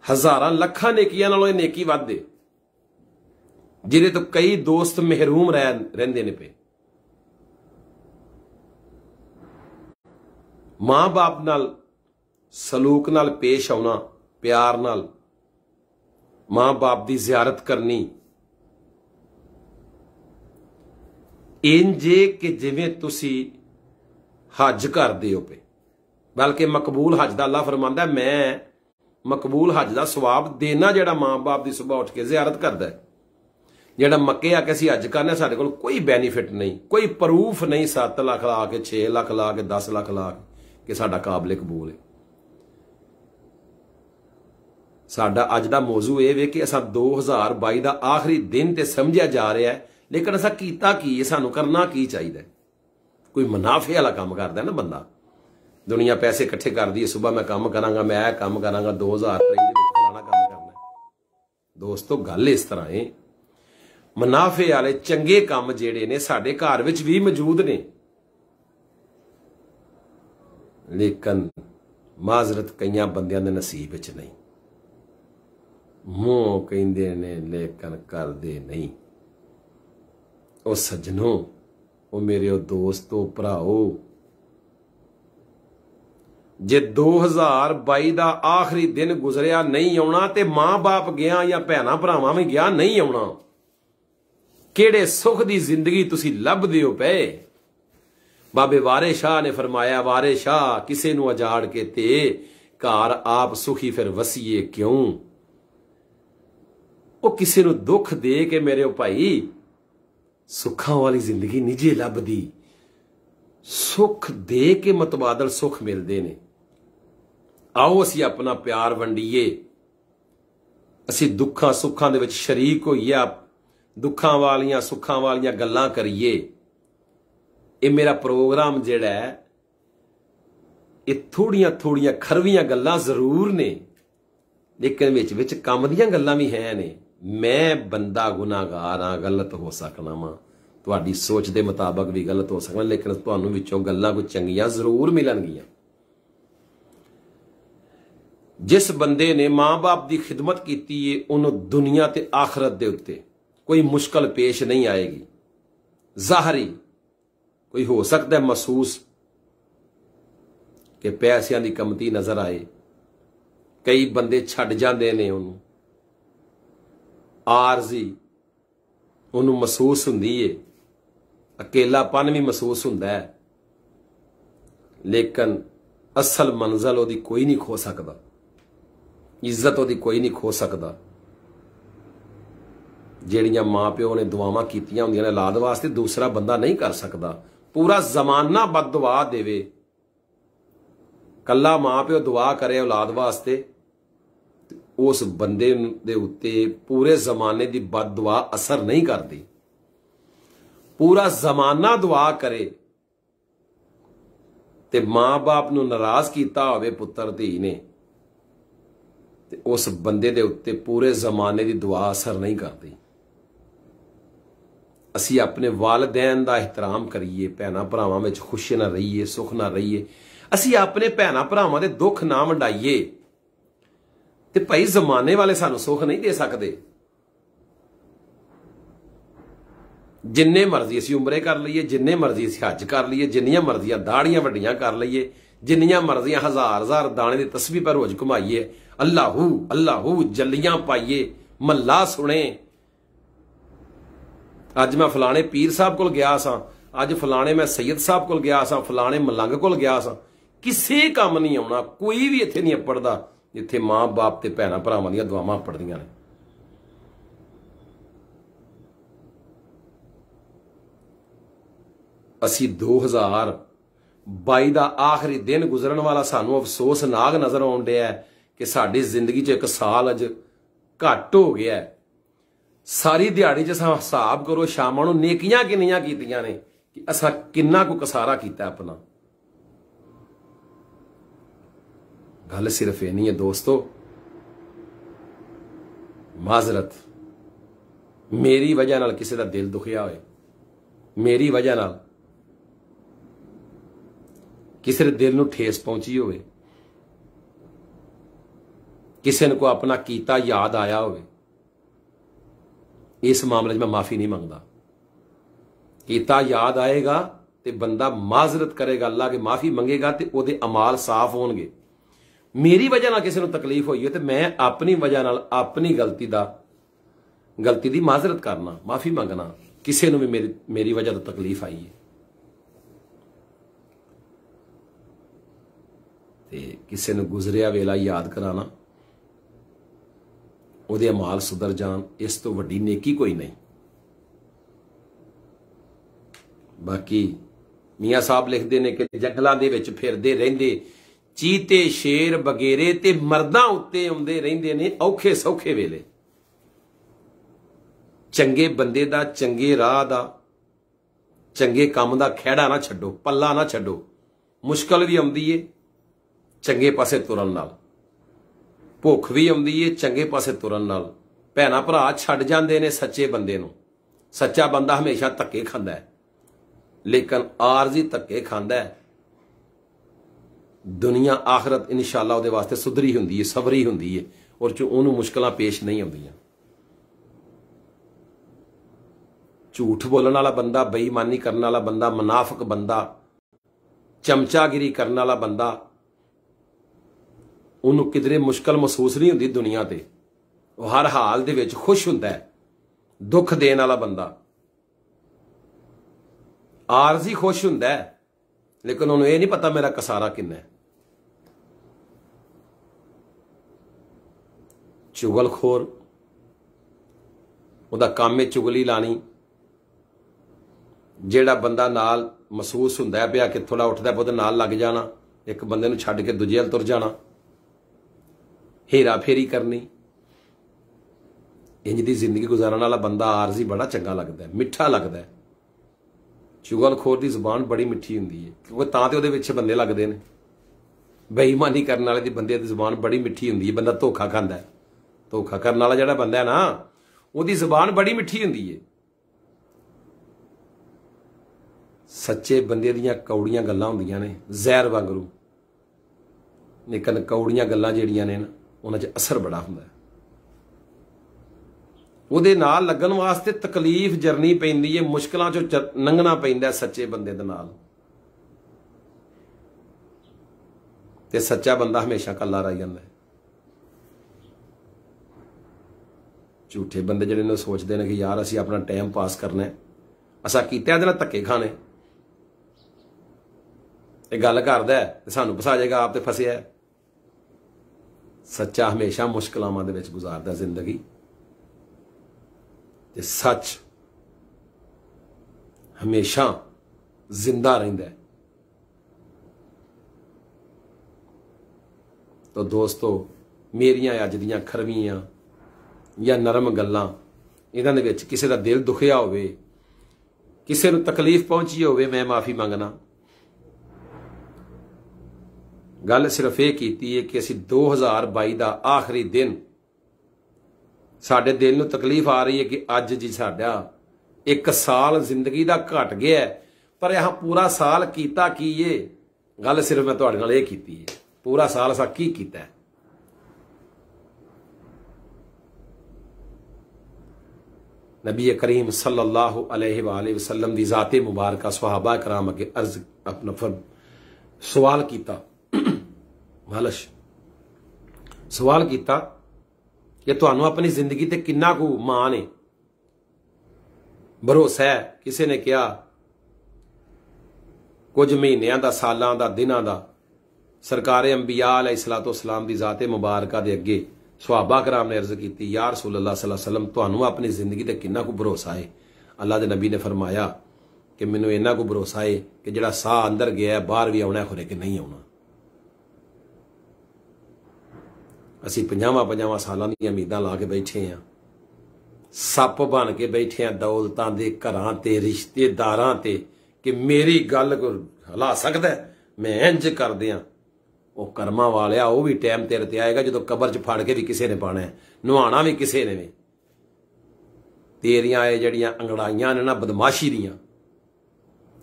ਹਜ਼ਾਰਾਂ ਲੱਖਾਂ ਨੇਕੀਆਂ ਨਾਲੋਂ ਇਹ ਨੇਕੀ ਵੱਧਦੇ, ਜਿਹਦੇ ਤੋਂ ਕਈ ਦੋਸਤ ਮਹਿਰੂਮ ਰਹਿੰਦੇ ਨੇ ਪਏ। ਮਾਂ-ਬਾਪ ਨਾਲ, ਸਲੂਕ ਨਾਲ ਪੇਸ਼ ਆਉਣਾ, ਪਿਆਰ ਨਾਲ ਮਾਂ-ਬਾਪ ਦੀ ਜ਼ਿਆਰਤ ਕਰਨੀ। ਇੰਜੇ ਕਿ ਜਿਵੇਂ ਤੁਸੀਂ ਹੱਜ ਕਰਦੇ ਹੋ ਪਏ। ਬਲਕਿ ਮਕਬੂਲ ਹੱਜ ਦਾ ਅੱਲਾ ਫਰਮਾਂਦਾ ਮੈਂ ਮਕਬੂਲ ਹੱਜ ਦਾ ਸਵਾਬ ਦੇਣਾ ਜਿਹੜਾ ਮਾਂ-ਬਾਪ ਦੀ ਸਵੇਰ ਉੱਠ ਕੇ ਜ਼ਿਆਰਤ ਕਰਦਾ ਜਿਹੜਾ ਮੱਕੇ ਆ ਕੇ ਅਸੀਂ ਹੱਜ ਕਰਨੇ, ਸਾਡੇ ਕੋਲ ਕੋਈ ਬੈਨੀਫਿਟ ਨਹੀਂ, ਕੋਈ ਪ੍ਰੂਫ ਨਹੀਂ 7 ਲੱਖ ਲਾ ਕੇ 6 ਲੱਖ ਲਾ ਕੇ 10 ਲੱਖ ਲਾ ਕੇ। ਕਿ ਸਾਡਾ ਕਾਬਲੇ ਕਬੂਲ ਹੈ। ਸਾਡਾ ਅੱਜ ਦਾ ਮੌਜੂ ਇਹ ਵੇ ਕਿ ਅਸਾਂ 2022 ਦਾ ਆਖਰੀ ਦਿਨ ਤੇ ਸਮਝਿਆ ਜਾ ਰਿਹਾ ਹੈ, ਲੇਕਿਨ ਅਸਾਂ ਕੀਤਾ ਕੀ ਹੈ, ਸਾਨੂੰ ਕਰਨਾ ਕੀ ਚਾਹੀਦਾ ਕੋਈ ਮੁਨਾਫੇ ਵਾਲਾ ਕੰਮ ਕਰਦਾ ਨਾ ਬੰਦਾ। ਦੁਨੀਆ ਪੈਸੇ ਇਕੱਠੇ ਕਰਦੀ ਹੈ, ਸਵੇਰ ਮੈਂ ਕੰਮ ਕਰਾਂਗਾ, ਮੈਂ ਇਹ ਕੰਮ ਕਰਾਂਗਾ 2023 ਦੇ ਵਿੱਚ ਫਲਾਣਾ ਕੰਮ ਕਰਨਾ ਦੋਸਤੋ, ਗੱਲ ਇਸ ਤਰ੍ਹਾਂ ਹੈ ਮੁਨਾਫੇ ਵਾਲੇ ਚੰਗੇ ਕੰਮ ਜਿਹੜੇ ਨੇ ਸਾਡੇ ਘਰ ਵਿੱਚ ਵੀ ਮੌਜੂਦ ਨੇ। ਲੇਕਿਨ ਮਾਜ਼ਰਤ ਕਈਆਂ ਬੰਦਿਆਂ ਦੇ ਨਸੀਬ ਵਿੱਚ ਨਹੀਂ। ਮੂੰਹ ਕਹਿੰਦੇ ਨੇ, ਲੇਕਿਨ ਕਰਦੇ ਨਹੀਂ। ਉਹ ਸੱਜਣੋ, ਉਹ ਮੇਰੇ ਉਹ ਦੋਸਤੋ ਭਰਾਓ। ਜੇ 2022 ਦਾ ਆਖਰੀ ਦਿਨ ਗੁਜ਼ਰਿਆ ਨਹੀਂ ਆਉਣਾ ਤੇ ਮਾਂ-ਬਾਪ ਗਿਆ ਜਾਂ ਭੈਣਾ ਭਰਾਵਾਂ ਵੀ ਗਿਆ ਨਹੀਂ ਆਉਣਾ, ਕਿਹੜੇ ਸੁੱਖ ਦੀ ਜ਼ਿੰਦਗੀ ਤੁਸੀਂ ਲੱਭਦੇ ਹੋ ਪਏ? ਬਾਬੇ ਵਾਰੇ ਸ਼ਾਹ ਨੇ ਫਰਮਾਇਆ, ਵਾਰੇ ਸ਼ਾਹ, ਕਿਸੇ ਨੂੰ ਅਜਾੜ ਕੇ ਤੇ ਘਰ ਆਪ ਸੁਖੀ ਫਿਰ ਵਸੀਏ ਕਿਉਂ? ਉਹ ਕਿਸੇ ਨੂੰ ਦੁੱਖ ਦੇ ਕੇ ਮੇਰੇ ਭਾਈ ਸੁੱਖਾਂ ਵਾਲੀ ਜ਼ਿੰਦਗੀ ਨਿਜੇ ਲੱਭਦੀ। ਸੁੱਖ ਦੇ ਕੇ ਮਤਬਾਦਲ ਸੁੱਖ ਮਿਲਦੇ ਨੇ। ਆਓ ਅਸੀਂ ਆਪਣਾ ਪਿਆਰ ਵੰਡੀਏ। ਅਸੀਂ ਦੁੱਖਾਂ ਸੁੱਖਾਂ ਦੇ ਵਿੱਚ ਸ਼ਰੀਕ ਹੋਈਏ ਦੁੱਖਾਂ ਵਾਲੀਆਂ ਸੁੱਖਾਂ ਵਾਲੀਆਂ ਗੱਲਾਂ ਕਰੀਏ। ਇਹ ਮੇਰਾ ਪ੍ਰੋਗਰਾਮ ਜਿਹੜਾ ਹੈ, ਇਹ ਥੋੜੀਆਂ ਥੋੜੀਆਂ ਖਰਵੀਆਂ ਗੱਲਾਂ ਜ਼ਰੂਰ ਨੇ, ਲੇਕਿਨ ਵਿੱਚ ਵਿੱਚ ਕੰਮ ਦੀਆਂ ਗੱਲਾਂ ਵੀ ਹੈ ਨੇ। ਮੈਂ ਬੰਦਾ ਗੁਨਾਹਗਾਰ ਆ ਗਲਤ ਹੋ ਸਕਣਾ ਵਾਂ। ਤੁਹਾਡੀ ਸੋਚ ਦੇ ਮੁਤਾਬਕ ਵੀ ਗਲਤ ਹੋ ਸਕਣਾ, ਲੇਕਿਨ ਤੁਹਾਨੂੰ ਵਿੱਚੋਂ ਗੱਲਾਂ ਕੋਈ ਚੰਗੀਆਂ ਜ਼ਰੂਰ ਮਿਲਣਗੀਆਂ। ਜਿਸ ਬੰਦੇ ਨੇ ਮਾਂ-ਬਾਪ ਦੀ ਖਿਦਮਤ ਕੀਤੀ ਏ, ਉਹਨੂੰ ਦੁਨੀਆ ਤੇ ਆਖਰਤ ਦੇ ਉੱਤੇ ਕੋਈ ਮੁਸ਼ਕਲ ਪੇਸ਼ ਨਹੀਂ ਆਏਗੀ। ਜ਼ਾਹਰੀ ਕੋਈ ਹੋ ਸਕਦਾ ਮਹਿਸੂਸ ਕਿ ਪੈਸਿਆਂ ਦੀ ਕਮਤੀ ਨਜ਼ਰ ਆਏ। ਕਈ ਬੰਦੇ ਛੱਡ ਜਾਂਦੇ ਨੇ ਉਹਨੂੰ। ਆਰਜ਼ੀ ਉਹਨੂੰ ਮਹਿਸੂਸ ਹੁੰਦੀ ਏ। ਅਕੇਲਾਪਨ ਵੀ ਮਹਿਸੂਸ ਹੁੰਦਾ ਹੈ। ਲੇਕਿਨ ਅਸਲ ਮੰਜ਼ਲ ਉਹਦੀ ਕੋਈ ਨਹੀਂ ਖੋ ਸਕਦਾ। ਇੱਜ਼ਤ ਉਹਦੀ ਕੋਈ ਨਹੀਂ ਖੋ ਸਕਦਾ। ਜਿਹੜੀਆਂ ਮਾਪਿਓ ਨੇ ਦੁਆਵਾਂ ਕੀਤੀਆਂ ਹੁੰਦੀਆਂ ਨੇ ਔਲਾਦ ਵਾਸਤੇ ਦੂਸਰਾ ਬੰਦਾ ਨਹੀਂ ਕਰ ਸਕਦਾ। ਪੂਰਾ ਜ਼ਮਾਨਾ ਬਦਦੁਆ ਦੇਵੇ। ਕੱਲਾ ਮਾਪਿਓ ਦੁਆ ਕਰੇ ਔਲਾਦ ਵਾਸਤੇ ਉਸ ਬੰਦੇ ਦੇ ਉੱਤੇ ਪੂਰੇ ਜ਼ਮਾਨੇ ਦੀ ਬਦਦੁਆ ਅਸਰ ਨਹੀਂ ਕਰਦੀ। ਪੂਰਾ ਜ਼ਮਾਨਾ ਦੁਆ ਕਰੇ ਤੇ ਮਾਂ-ਬਾਪ ਨੂੰ ਨਾਰਾਜ਼ ਕੀਤਾ ਹੋਵੇ ਪੁੱਤਰ ਧੀ ਨੇ, ਤੇ ਉਸ ਬੰਦੇ ਦੇ ਉੱਤੇ ਪੂਰੇ ਜ਼ਮਾਨੇ ਦੀ ਦੁਆ ਅਸਰ ਨਹੀਂ ਕਰਦੀ। ਅਸੀਂ ਆਪਣੇ ਵਾਲਿਦੈਨ ਦਾ ਇਹਤਰਾਮ ਕਰੀਏ, ਭੈਣਾ ਭਰਾਵਾਂ ਵਿੱਚ ਖੁਸ਼ੀ ਨਾਲ ਰਹੀਏ, ਸੁਖ ਨਾਲ ਰਹੀਏ। ਅਸੀਂ ਆਪਣੇ ਭੈਣਾ ਭਰਾਵਾਂ ਦੇ ਦੁੱਖ ਨਾ ਵੰਡਾਈਏ। ਤੇ ਭਾਈ ਜ਼ਮਾਨੇ ਵਾਲੇ ਸਾਨੂੰ ਸੁਖ ਨਹੀਂ ਦੇ ਸਕਦੇ। ਜਿੰਨੇ ਮਰਜ਼ੀ ਅਸੀਂ ਉਮਰੇ ਕਰ ਲਈਏ, ਜਿੰਨੇ ਮਰਜ਼ੀ ਅਸੀਂ ਹੱਜ ਕਰ ਲਈਏ, ਜਿੰਨੀਆਂ ਮਰਜ਼ੀਆਂ ਦਾੜੀਆਂ ਵੱਡੀਆਂ ਕਰ ਲਈਏ, ਜਿੰਨੀਆਂ ਮਰਜ਼ੀਆਂ ਹਜ਼ਾਰ ਹਜ਼ਾਰ ਦਾਣੇ ਦੀ ਤਸਬੀਹ ਪਰ ਰੋਜ਼ ਘੁਮਾਈਏ, ਅੱਲਾਹੂ ਅੱਲਾਹੂ, ਜੱਲੀਆਂ ਪਾਈਏ, ਮੱਲਾ ਸੁਣੇ। ਅੱਜ ਮੈਂ ਫਲਾਣੇ ਪੀਰ ਸਾਹਿਬ ਕੋਲ ਗਿਆ ਸਾਂ। ਅੱਜ ਫਲਾਣੇ ਮੈਂ ਸੈਯਦ ਸਾਹਿਬ ਕੋਲ ਗਿਆ ਸਾਂ। ਫਲਾਣੇ ਮਲੰਗ ਕੋਲ ਗਿਆ ਸਾਂ। ਕਿਸੇ ਕੰਮ ਨਹੀਂ ਆਉਣਾ, ਕੋਈ ਵੀ ਇੱਥੇ ਨਹੀਂ ਅਪੜਦਾ। ਜਿੱਥੇ ਮਾਂ-ਬਾਪ ਤੇ ਭੈਣਾ, ਭਰਾਵਾਂ ਦੀਆਂ ਦੁਆਵਾਂ ਪੜਦੀਆਂ ਨੇ। ਅਸੀਂ 2022 ਦਾ ਆਖਰੀ ਦਿਨ ਗੁਜ਼ਰਨ ਵਾਲਾ ਸਾਨੂੰ ਅਫਸੋਸਨਾਕ ਨਜ਼ਰ ਆਉਣ ਡਿਆ ਕਿ ਸਾਡੀ ਜ਼ਿੰਦਗੀ 'ਚ ਇੱਕ ਸਾਲ ਅਜ ਘੱਟ ਹੋ ਗਿਆ ਸਾਰੀ ਦਿਹਾੜੀ 'ਚ ਹਿਸਾਬ ਕਰੋ, ਸ਼ਾਮਾਂ ਨੂੰ ਨੇਕੀਆਂ ਕਿੰਨੀਆਂ ਕੀਤੀਆਂ ਨੇ ਕਿ ਅਸਾਂ ਕਿੰਨਾ ਕੁ ਕਸਾਰਾ ਕੀਤਾ ਆਪਣਾ। ਗੱਲ ਸਿਰਫ ਇਹ ਨਹੀਂ ਹੈ ਦੋਸਤੋ। ਮਾਜ਼ਰਤ, ਮੇਰੀ ਵਜ੍ਹਾ ਨਾਲ ਕਿਸੇ ਦਾ ਦਿਲ ਦੁਖਿਆ ਹੋਏ। ਮੇਰੀ ਵਜ੍ਹਾ ਨਾਲ ਕਿਸੇ ਦੇ ਦਿਲ ਨੂੰ ਠੇਸ ਪਹੁੰਚੀ ਹੋਵੇ। ਕਿਸੇ ਨੂੰ ਕੋ ਆਪਣਾ ਕੀਤਾ ਯਾਦ ਆਇਆ ਹੋਵੇ। ਇਸ ਮਾਮਲੇ 'ਚ ਮੈਂ ਮਾਫੀ ਨਹੀਂ ਮੰਗਦਾ। ਕੀਤਾ ਯਾਦ ਆਏਗਾ ਤੇ ਬੰਦਾ ਮਾਜ਼ਰਤ ਕਰੇਗਾ ਅੱਲਾ ਕੇ ਮਾਫੀ ਮੰਗੇਗਾ ਤੇ ਉਹਦੇ ਅਮਾਲ ਸਾਫ਼ ਹੋਣਗੇ। ਮੇਰੀ ਵਜ੍ਹਾ ਨਾਲ ਕਿਸੇ ਨੂੰ ਤਕਲੀਫ ਹੋਈ ਹੈ ਤੇ ਮੈਂ ਆਪਣੀ ਵਜ੍ਹਾ ਨਾਲ ਆਪਣੀ ਗਲਤੀ ਦਾ, ਗਲਤੀ ਦੀ ਮਾਜ਼ਰਤ ਕਰਨਾ, ਮਾਫੀ ਮੰਗਣਾ, ਕਿਸੇ ਨੂੰ ਵੀ ਮੇਰੀ ਮੇਰੀ ਵਜ੍ਹਾ ਤੋਂ ਤਕਲੀਫ ਆਈ ਹੈ। ਤੇ ਕਿਸੇ ਨੂੰ ਗੁਜ਼ਰਿਆ ਵੇਲਾ ਯਾਦ ਕਰਾਣਾ ਉਹਦੇ ਅਮਾਲ ਸੁਧਰ ਜਾਣ, ਇਸ ਤੋਂ ਵੱਡੀ ਨੇਕੀ ਕੋਈ ਨਹੀਂ। ਬਾਕੀ ਮੀਆਂ ਸਾਹਿਬ ਲਿਖਦੇ ਨੇ ਕਿ ਜੰਗਲਾਂ ਦੇ ਵਿੱਚ ਫਿਰਦੇ ਰਹਿੰਦੇ, ਚੀਤੇ ਸ਼ੇਰ ਬਗੇਰੇ ਤੇ ਮਰਦਾਂ ਉੱਤੇ ਆਉਂਦੇ ਰਹਿੰਦੇ ਨੇ ਔਖੇ ਸੌਖੇ ਵੇਲੇ। ਚੰਗੇ ਬੰਦੇ ਦਾ ਚੰਗੇ ਰਾਹ ਦਾ, ਚੰਗੇ ਕੰਮ ਦਾ ਖਿਹੜਾ ਨਾ ਛੱਡੋ, ਪੱਲਾ ਨਾ ਛੱਡੋ। ਮੁਸ਼ਕਲ ਵੀ ਆਉਂਦੀ ਏ, ਚੰਗੇ ਪਾਸੇ ਤੁਰਨ ਨਾਲ। ਭੁੱਖ ਵੀ ਆਉਂਦੀ ਏ, ਚੰਗੇ ਪਾਸੇ ਤੁਰਨ ਨਾਲ। ਭੈਣਾ ਭਰਾ ਛੱਡ ਜਾਂਦੇ ਨੇ ਸੱਚੇ ਬੰਦੇ ਨੂੰ। ਸੱਚਾ ਬੰਦਾ ਹਮੇਸ਼ਾ ਧੱਕੇ ਖਾਂਦਾ ਹੈ। ਲੇਕਿਨ ਆਰਜ਼ੀ ਧੱਕੇ ਖਾਂਦਾ ਹੈ। ਦੁਨੀਆ ਆਖਰਤ ਇਨਸ਼ਾਅੱਲਾ ਉਹਦੇ ਵਾਸਤੇ ਸੁਧਰੀ ਹੁੰਦੀ ਏ, ਸਬਰੀ ਹੁੰਦੀ ਏ, ਔਰ ਚ ਉਹਨੂੰ ਮੁਸ਼ਕਲਾਂ ਪੇਸ਼ ਨਹੀਂ ਆਉਂਦੀਆਂ। ਝੂਠ ਬੋਲਣ ਵਾਲਾ ਬੰਦਾ, ਬੇਈਮਾਨੀ ਕਰਨ ਵਾਲਾ ਬੰਦਾ, ਮਨਾਫਕ ਬੰਦਾ, ਚਮਚਾਗਿਰੀ ਕਰਨ ਵਾਲਾ ਬੰਦਾ ਉਹਨੂੰ ਕਿਧਰੇ ਮੁਸ਼ਕਲ ਮਹਿਸੂਸ ਨਹੀਂ ਹੁੰਦੀ ਦੁਨੀਆ ਤੇ। ਉਹ ਹਰ ਹਾਲ ਦੇ ਵਿੱਚ ਖੁਸ਼ ਹੁੰਦਾ ਹੈ। ਦੁੱਖ ਦੇਣ ਵਾਲਾ ਬੰਦਾ। ਆਰਜ਼ੀ ਖੁਸ਼ ਹੁੰਦਾ ਹੈ। ਲੇਕਿਨ ਉਹਨੂੰ ਇਹ ਨਹੀਂ ਪਤਾ ਮੇਰਾ ਕਸਾਰਾ ਕਿੰਨਾ ਹੈ। ਚੁਗਲਖੋਰ। ਉਹਦਾ ਕੰਮ ਹੈ ਚੁਗਲੀ ਲਾਣੀ। ਜਿਹੜਾ ਬੰਦਾ ਨਾਲ ਮਹਿਸੂਸ ਹੁੰਦਾ ਪਿਆ ਕਿ ਥੋੜਾ ਉੱਠਦਾ ਉਹਦੇ ਨਾਲ ਲੱਗ ਜਾਣਾ। ਇੱਕ ਬੰਦੇ ਨੂੰ ਛੱਡ ਕੇ ਦੂਜੇ ਵੱਲ ਤੁਰ ਜਾਣਾ। ਹੀਰਾ ਫੇਰੀ ਕਰਨੀ। ਇੰਜ ਦੀ ਜ਼ਿੰਦਗੀ ਗੁਜ਼ਾਰਨ ਵਾਲਾ ਬੰਦਾ ਆਰਜ਼ੀ ਬੜਾ ਚੰਗਾ ਲੱਗਦਾ ਮਿੱਠਾ ਲੱਗਦਾ ਹੈ। ਚੁਗਲਖੋਰ ਦੀ ਜ਼ੁਬਾਨ ਬੜੀ ਮਿੱਠੀ ਹੁੰਦੀ ਹੈ, ਕਿਉਂਕਿ ਤਾਂ ਤੇ ਉਹਦੇ ਵਿੱਚ ਬੰਦੇ ਲੱਗਦੇ ਨੇ। ਬੇਈਮਾਨੀ ਕਰਨ ਵਾਲੇ ਦੀ ਬੰਦੇ ਦੀ ਜ਼ੁਬਾਨ ਬੜੀ ਮਿੱਠੀ ਹੁੰਦੀ ਹੈ, ਬੰਦਾ ਧੋਖਾ ਖਾਂਦਾ ਧੋਖਾ ਕਰਨ ਵਾਲਾ ਜਿਹੜਾ ਬੰਦਾ ਹੈ ਨਾ, ਉਹਦੀ ਜ਼ੁਬਾਨ ਬੜੀ ਮਿੱਠੀ ਹੁੰਦੀ ਹੈ। ਸੱਚੇ ਬੰਦੇ ਦੀਆਂ ਕੌੜੀਆਂ ਗੱਲਾਂ ਹੁੰਦੀਆਂ ਨੇ, ਜ਼ਹਿਰ ਵਾਂਗਰੂ। ਲੇਕਿਨ ਕੌੜੀਆਂ ਗੱਲਾਂ ਜਿਹੜੀਆਂ ਨੇ ਨਾ ਉਹਨਾਂ 'ਚ ਅਸਰ ਬੜਾ ਹੁੰਦਾ ਹੈ। ਉਹਦੇ ਨਾਲ ਲੱਗਣ ਵਾਸਤੇ ਤਕਲੀਫ ਜਰਨੀ ਪੈਂਦੀ ਹੈ, ਮੁਸ਼ਕਲਾਂ ਚੋਂ ਲੰਘਣਾ ਪੈਂਦਾ ਸੱਚੇ ਬੰਦੇ ਦੇ ਨਾਲ। ਤੇ ਸੱਚਾ ਬੰਦਾ ਹਮੇਸ਼ਾ ਕੱਲਾ ਰਹਿ ਜਾਂਦਾ ਹੈ। ਝੂਠੇ ਬੰਦੇ ਜਿਹੜੇ ਨੇ ਸੋਚਦੇ ਨੇ ਕਿ ਯਾਰ ਅਸੀਂ ਆਪਣਾ ਟਾਈਮ ਪਾਸ ਕਰਨਾ ਹੈ, ਅਸਾਂ ਕੀਤਾ ਇਹਦੇ ਨਾਲ ਧੱਕੇ ਖਾਣੇ। ਇਹ ਗੱਲ ਕਰਦਾ ਤੇ ਸਾਨੂੰ ਫਸਾ ਜਾਏਗਾ, ਆਪ ਤੇ ਫਸਿਆ ਸੱਚਾ ਹਮੇਸ਼ਾ ਮੁਸ਼ਕਲਾਂ ਦੇ ਵਿੱਚ ਗੁਜ਼ਾਰਦਾ ਜ਼ਿੰਦਗੀ। ਤੇ ਸੱਚ ਹਮੇਸ਼ਾ ਜ਼ਿੰਦਾ ਰਹਿੰਦਾ ਹੈ। ਤੋ ਦੋਸਤੋ, ਮੇਰੀਆਂ ਅੱਜ ਦੀਆਂ ਖਰਵੀਆਂ ਜਾਂ ਨਰਮ ਗੱਲਾਂ, ਇਹਨਾਂ ਦੇ ਵਿੱਚ ਕਿਸੇ ਦਾ ਦਿਲ ਦੁਖਿਆ ਹੋਵੇ, ਕਿਸੇ ਨੂੰ ਤਕਲੀਫ ਪਹੁੰਚੀ ਹੋਵੇ, ਮੈਂ ਮਾਫੀ ਮੰਗਣਾ ਗੱਲ ਸਿਰਫ ਇਹ ਕੀਤੀ ਹੈ ਕਿ ਅਸੀਂ 2022 ਦਾ ਆਖਰੀ ਦਿਨ ਸਾਡੇ ਦਿਲ ਨੂੰ ਤਕਲੀਫ ਆ ਰਹੀ ਹੈ ਕਿ ਅੱਜ ਜੀ ਸਾਡਾ ਇੱਕ ਸਾਲ ਜ਼ਿੰਦਗੀ ਦਾ ਘਟ ਗਿਆ ਪਰ ਇਹ ਪੂਰਾ ਸਾਲ ਕੀਤਾ ਕੀ ਇਹ ਗੱਲ ਸਿਰਫ ਮੈਂ ਤੁਹਾਡੇ ਨਾਲ ਇਹ ਕੀਤੀ ਹੈ। ਪੂਰਾ ਸਾਲ ਅਸਾਂ ਕੀ ਕੀਤਾ ਹੈ? ਨਬੀ ਕਰੀਮ ਸੱਲੱਲਾਹੁ ਅਲੈहि ਵਾਲੇ ਵਸੱਲਮ ਦੀ ਜ਼ਾਤੇ ਮੁਬਾਰਕਾ ਸੁਹਾਬਾ ਕਰਾਮ ਅੱਗੇ ਅਰਜ਼ ਆਪਣਾ ਫਰ ਸਵਾਲ ਕੀਤਾ। ਮਾਲਸ਼, ਸਵਾਲ ਕੀਤਾ ਕਿ ਤੁਹਾਨੂੰ ਆਪਣੀ ਜ਼ਿੰਦਗੀ ਤੇ ਕਿੰਨਾ ਕੁ ਮਾਣ ਹੈ ਭਰੋਸਾ ਹੈ, ਕਿਸੇ ਨੇ ਕਿਹਾ, ਕੁਝ ਮਹੀਨਿਆਂ ਦਾ, ਸਾਲਾਂ ਦਾ, ਦਿਨਾਂ ਦਾ, ਸਰਕਾਰੇ ਅੰਬੀਆ ਅਲੈਹਿਸਲਾਤੁ ਵਸਲਾਮ ਦੀ ਜ਼ਾਤੇ ਮੁਬਾਰਕਾ ਦੇ ਅੱਗੇ ਸੁਹਾਬਾ ਕਰਾਮ ਨੇ ਅਰਜ਼ ਕੀਤੀ ਯਾ ਰਸੂਲ ਅੱਲਾਹ ਸੱਲੱਲਾਹੁ ਅਲੈਹਿ ਤੁਹਾਨੂੰ ਆਪਣੀ ਜ਼ਿੰਦਗੀ ਤੇ ਕਿੰਨਾ ਕੁ ਭਰੋਸਾ ਹੈ ਅੱਲਾਹ ਦੇ ਨਬੀ ਨੇ ਫਰਮਾਇਆ ਕਿ ਮੈਨੂੰ ਇੰਨਾ ਕੁ ਭਰੋਸਾ ਹੈ ਕਿ ਜਿਹੜਾ ਸਾਹ ਅੰਦਰ ਗਿਆ ਬਾਹਰ ਵੀ ਆਉਣਾ ਖੁਰੇ ਕਿ ਨਹੀਂ ਆਉਣਾ। ਅਸੀਂ 50 50 ਸਾਲਾਂ ਦੀਆਂ ਉਮੀਦਾਂ ਲਾ ਕੇ ਬੈਠੇ ਆ। ਸੱਪ ਬਣ ਕੇ ਬੈਠੇ ਆ ਦੌਲਤਾਂ ਦੇ ਘਰਾਂ ਤੇ, ਰਿਸ਼ਤੇਦਾਰਾਂ ਤੇ ਕਿ ਮੇਰੀ ਗੱਲ ਕੋ ਹਲਾ ਸਕਦਾ ਮੈਂ ਇੰਜ ਕਰਦੇ ਆ। ਉਹ ਕਰਮਾਂ ਵਾਲਿਆ, ਉਹ ਵੀ ਟਾਈਮ ਤੇਰੇ ਤੇ ਆਏਗਾ ਜਦੋਂ ਕਬਰ 'ਚ ਫੜ ਕੇ ਵੀ ਕਿਸੇ ਨੇ ਪਾਣਾ ਨਵਾਣਾ ਵੀ ਕਿਸੇ ਨੇ ਵੀ। ਤੇਰੀਆਂ ਇਹ ਜਿਹੜੀਆਂ ਅੰਗੜਾਈਆਂ ਨੇ ਨਾ ਬਦਮਾਸ਼ੀ ਦੀਆਂ,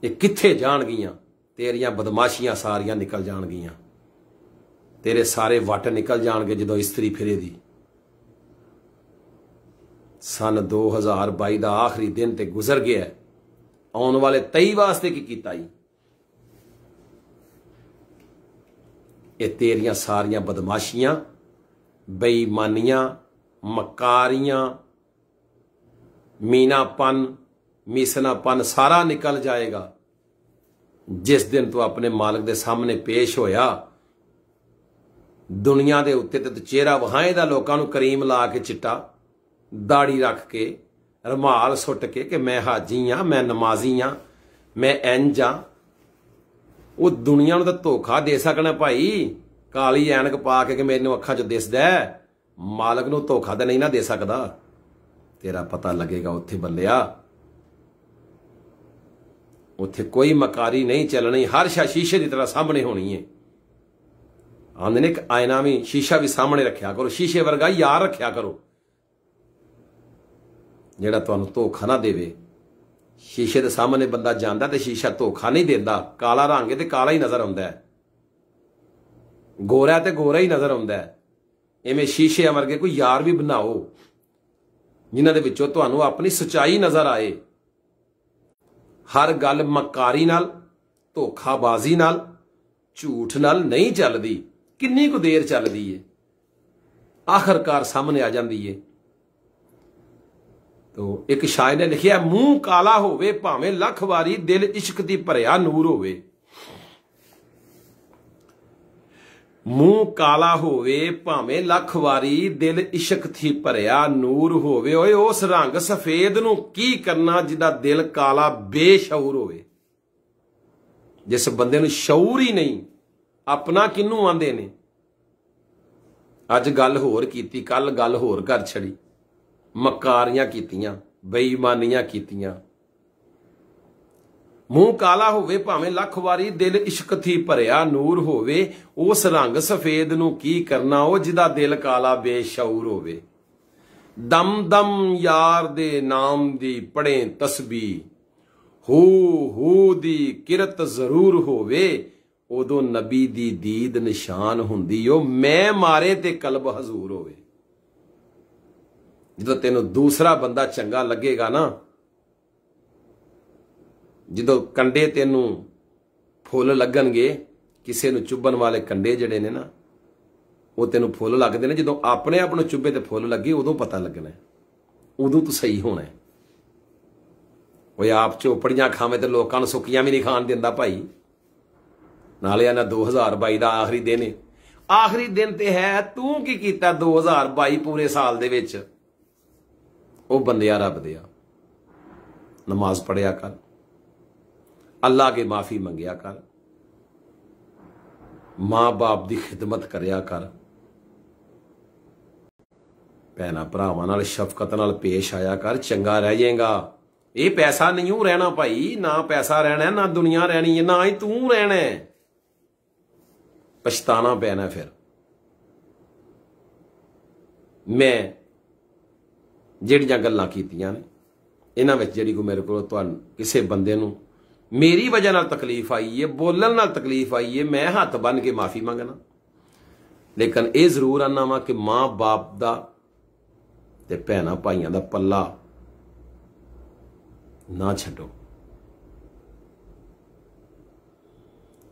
ਇਹ ਕਿੱਥੇ ਜਾਣਗੀਆਂ? ਤੇਰੀਆਂ ਬਦਮਾਸ਼ੀਆਂ ਸਾਰੀਆਂ ਨਿਕਲ ਜਾਣਗੀਆਂ। ਤੇਰੇ ਸਾਰੇ ਵਟ ਨਿਕਲ ਜਾਣਗੇ ਜਦੋਂ ਇਸਤਰੀ ਫਿਰੇ ਦੀ ਸਨ 2022 ਦਾ ਆਖਰੀ ਦਿਨ ਤੇ ਗੁਜ਼ਰ ਗਿਆ ਆਉਣ ਵਾਲੇ 23 ਵਾਸਤੇ ਕੀ ਕੀਤਾ ਜੀ ਇਹ ਤੇਰੀਆਂ ਸਾਰੀਆਂ ਬਦਮਾਸ਼ੀਆਂ, ਬੇਈਮਾਨੀਆਂ, ਮਕਾਰੀਆਂ, ਮੀਨਾਪਨ, ਮਿਸਨਾਪਨ ਸਾਰਾ ਨਿਕਲ ਜਾਏਗਾ। ਜਿਸ ਦਿਨ ਤੂੰ ਆਪਣੇ ਮਾਲਕ ਦੇ ਸਾਹਮਣੇ ਪੇਸ਼ ਹੋਇਆ ਦੁਨੀਆ ਦੇ ਉੱਤੇ ਤੇ ਚਿਹਰਾ ਵਹਾਏਦਾ ਲੋਕਾਂ ਨੂੰ ਕਰੀਮ ਲਾ ਕੇ ਚਿੱਟਾ, ਦਾੜੀ ਰੱਖ ਕੇ, ਰਮਾਲ ਸੁੱਟ ਕੇ ਕਿ ਮੈਂ ਹਾਜੀ ਆ, ਮੈਂ ਨਮਾਜ਼ੀ ਆ, ਮੈਂ ਇੰਜ ਆ। ਉਹ ਦੁਨੀਆ ਨੂੰ ਤਾਂ ਧੋਖਾ ਦੇ ਸਕਣਾ ਭਾਈ। ਕਾਲੀ ਐਨਕ ਪਾ ਕੇ ਕਿ ਮੈਨੂੰ ਅੱਖਾਂ 'ਚ ਦਿਸਦਾ ਮਾਲਕ ਨੂੰ ਧੋਖਾ ਤਾਂ ਨਹੀਂ ਨਾ ਦੇ ਸਕਦਾ। ਤੇਰਾ ਪਤਾ ਲੱਗੇਗਾ ਉੱਥੇ ਬੰਦਿਆ ਉੱਥੇ ਕੋਈ ਮਕਾਰੀ ਨਹੀਂ ਚੱਲਣੀ, ਹਰ ਸ਼ਾ ਸ਼ੀਸ਼ੇ ਦੀ ਤਰ੍ਹਾਂ ਸਾਹਮਣੇ ਹੋਣੀ ਏ। ਆਂਦੇ ਨੇ ਇੱਕ ਆਇਨਾ ਵੀ ਸ਼ੀਸ਼ਾ ਵੀ ਸਾਹਮਣੇ ਰੱਖਿਆ ਕਰੋ, ਸ਼ੀਸ਼ੇ ਵਰਗਾ ਯਾਰ ਰੱਖਿਆ ਕਰੋ। ਜਿਹੜਾ ਤੁਹਾਨੂੰ ਧੋਖਾ ਨਾ ਦੇਵੇ, ਸ਼ੀਸ਼ੇ ਦੇ ਸਾਹਮਣੇ ਬੰਦਾ ਜਾਂਦਾ ਤੇ ਸ਼ੀਸ਼ਾ ਧੋਖਾ ਨਹੀਂ ਦਿੰਦਾ, ਕਾਲਾ ਰੰਗ ਤੇ ਕਾਲਾ ਹੀ ਨਜ਼ਰ ਆਉਂਦਾ ਹੈ। ਗੋਰਾ ਤੇ ਗੋਰਾ ਹੀ ਨਜ਼ਰ ਆਉਂਦਾ ਹੈ। ਐਵੇਂ ਸ਼ੀਸ਼ੇ ਵਰਗੇ ਕੋਈ ਯਾਰ ਵੀ ਬਣਾਓ, ਜਿਨ੍ਹਾਂ ਦੇ ਵਿੱਚੋਂ ਤੁਹਾਨੂੰ ਆਪਣੀ ਸਚਾਈ ਨਜ਼ਰ ਆਏ। ਹਰ ਗੱਲ ਮਕਾਰੀ ਨਾਲ, ਧੋਖਾਬਾਜ਼ੀ ਨਾਲ, ਝੂਠ ਨਾਲ ਨਹੀਂ ਚੱਲਦੀ। ਕਿੰਨੀ ਕੁ ਦੇਰ ਚੱਲਦੀ ਏ? ਆਖਰਕਾਰ ਸਾਹਮਣੇ ਆ ਜਾਂਦੀ ਏ। ਤੋ ਇੱਕ ਸ਼ਾਇਰ ਨੇ ਲਿਖਿਆ, ਮੂੰਹ ਕਾਲਾ ਹੋਵੇ, ਭਾਵੇਂ ਲੱਖ ਵਾਰੀ ਦਿਲ ਇਸ਼ਕ ਦੀ ਭਰਿਆ ਨੂਰ ਹੋਵੇ। ਮੂੰਹ ਕਾਲਾ ਹੋਵੇ, ਭਾਵੇਂ ਲੱਖ ਵਾਰੀ ਦਿਲ ਇਸ਼ਕ ਥੀ ਭਰਿਆ ਨੂਰ ਹੋਵੇ। ਓਏ, ਉਸ ਰੰਗ ਸਫੇਦ ਨੂੰ ਕੀ ਕਰਨਾ ਜਿਹਦਾ ਦਿਲ ਕਾਲਾ ਬੇਸ਼ੌਰ ਹੋਵੇ? ਜਿਸ ਬੰਦੇ ਨੂੰ ਸ਼ੌਰ ਹੀ ਨਹੀਂ ਆਪਣਾ ਕਿੰਨੂੰ ਆਂਦੇ ਨੇ? ਅੱਜ ਗੱਲ ਹੋਰ ਕੀਤੀ ਕੱਲ ਗੱਲ ਹੋਰ ਕਰ ਛੜੀ। ਮਕਾਰੀਆਂ ਕੀਤੀਆਂ, ਬੇਈਮਾਨੀਆਂ ਕੀਤੀਆਂ। ਮੂੰਹ ਕਾਲਾ ਹੋਵੇ ਭਾਵੇਂ ਲੱਖ ਵਾਰੀ, ਦਿਲ ਇਸ਼ਕ ਥੀ ਭਰਿਆ ਨੂਰ ਹੋਵੇ, ਉਸ ਰੰਗ ਸਫੇਦ ਨੂੰ ਕੀ ਕਰਨਾ, ਉਹ ਜਿਹਦਾ ਦਿਲ ਕਾਲਾ ਬੇਸ਼ੌਰ ਹੋਵੇ। ਦਮ ਦਮ ਯਾਰ ਦੇ ਨਾਮ ਦੀ ਪੜੇ ਤਸਬੀਹ। ਹੂ ਹੂ ਦੀ ਕਿਰਤ ਜ਼ਰੂਰ ਹੋਵੇ ਉਦੋਂ ਨਬੀ ਦੀ ਦੀਦ ਨਿਸ਼ਾਨ ਹੁੰਦੀ ਉਹ ਮੈਂ ਮਾਰੇ ਤੇ ਕਲਬ ਹਜ਼ੂਰ ਹੋਵੇ। ਜਦੋਂ ਤੈਨੂੰ ਦੂਸਰਾ ਬੰਦਾ ਚੰਗਾ ਲੱਗੇਗਾ ਨਾ, ਜਦੋਂ ਕੰਡੇ ਤੈਨੂੰ ਫੁੱਲ ਲੱਗਣਗੇ, ਕਿਸੇ ਨੂੰ ਚੁੱਭਣ ਵਾਲੇ ਕੰਡੇ ਜਿਹੜੇ ਨੇ ਨਾ, ਉਹ ਤੈਨੂੰ ਫੁੱਲ ਲੱਗਦੇ ਨੇ। ਜਦੋਂ ਆਪਣੇ ਆਪ ਨੂੰ ਚੁੱਭੇ ਤੇ ਫੁੱਲ ਲੱਗੇ, ਉਦੋਂ ਪਤਾ ਲੱਗਣਾ ਉਦੋਂ ਤੂੰ ਸਹੀ ਹੋਣਾ ਉਹ ਆਪ ਚੋਪੜੀਆਂ ਖਾਵੇਂ ਤੇ ਲੋਕਾਂ ਨੂੰ ਸੁੱਕੀਆਂ ਵੀ ਨਹੀਂ ਖਾਣ ਦਿੰਦਾ ਭਾਈ। ਨਾਲੇ ਇਹਨਾਂ 2022 ਦਾ ਆਖਰੀ ਦਿਨ ਹੈ ਆਖਰੀ ਦਿਨ ਤੇ ਹੈ, ਤੂੰ ਕੀ ਕੀਤਾ 2022 ਪੂਰੇ ਸਾਲ ਦੇ ਵਿੱਚ? ਉਹ ਬੰਦਿਆ ਰੱਬ ਦੇ ਆ ਨਮਾਜ਼ ਪੜਿਆ ਕਰ। ਅੱਲਾ ਕੇ ਮਾਫੀ ਮੰਗਿਆ ਕਰ। ਮਾਂ-ਬਾਪ ਦੀ ਖਿਦਮਤ ਕਰਿਆ ਕਰ। ਭੈਣਾ ਭਰਾਵਾਂ ਨਾਲ ਸ਼ਫਕਤ ਨਾਲ ਪੇਸ਼ ਆਇਆ ਕਰ। ਚੰਗਾ ਰਹਿ ਜਾਏਗਾ। ਇਹ ਪੈਸਾ ਨਹੀਂ ਹੂੰ ਰਹਿਣਾ ਭਾਈ। ਨਾ ਪੈਸਾ ਰਹਿਣਾ, ਨਾ ਦੁਨੀਆ ਰਹਿਣੀ ਹੈ ਨਾ ਹੀ ਤੂੰ ਰਹਿਣਾ ਪਛਤਾਣਾ ਪੈਣਾ ਫਿਰ। ਮੈਂ ਜਿਹੜੀਆਂ ਗੱਲਾਂ ਕੀਤੀਆਂ ਨੇ, ਇਹਨਾਂ ਵਿੱਚ ਜਿਹੜੀ ਕੋ ਮੇਰੇ ਕੋਲ ਤੁਹਾਨੂੰ ਕਿਸੇ ਬੰਦੇ ਨੂੰ ਮੇਰੀ ਵਜ੍ਹਾ ਨਾਲ ਤਕਲੀਫ ਆਈ ਹੈ ਬੋਲਣ ਨਾਲ ਤਕਲੀਫ ਆਈ ਹੈ ਮੈਂ ਹੱਥ ਬੰਨ ਕੇ ਮਾਫੀ ਮੰਗਣਾ ਲੇਕਿਨ ਇਹ ਜ਼ਰੂਰ ਆਨਾ ਕਿ ਮਾਂ ਬਾਪ ਦਾ ਤੇ ਭੈਣਾ ਭਾਈਆਂ ਦਾ ਪੱਲਾ ਨਾ ਛੱਡੋ।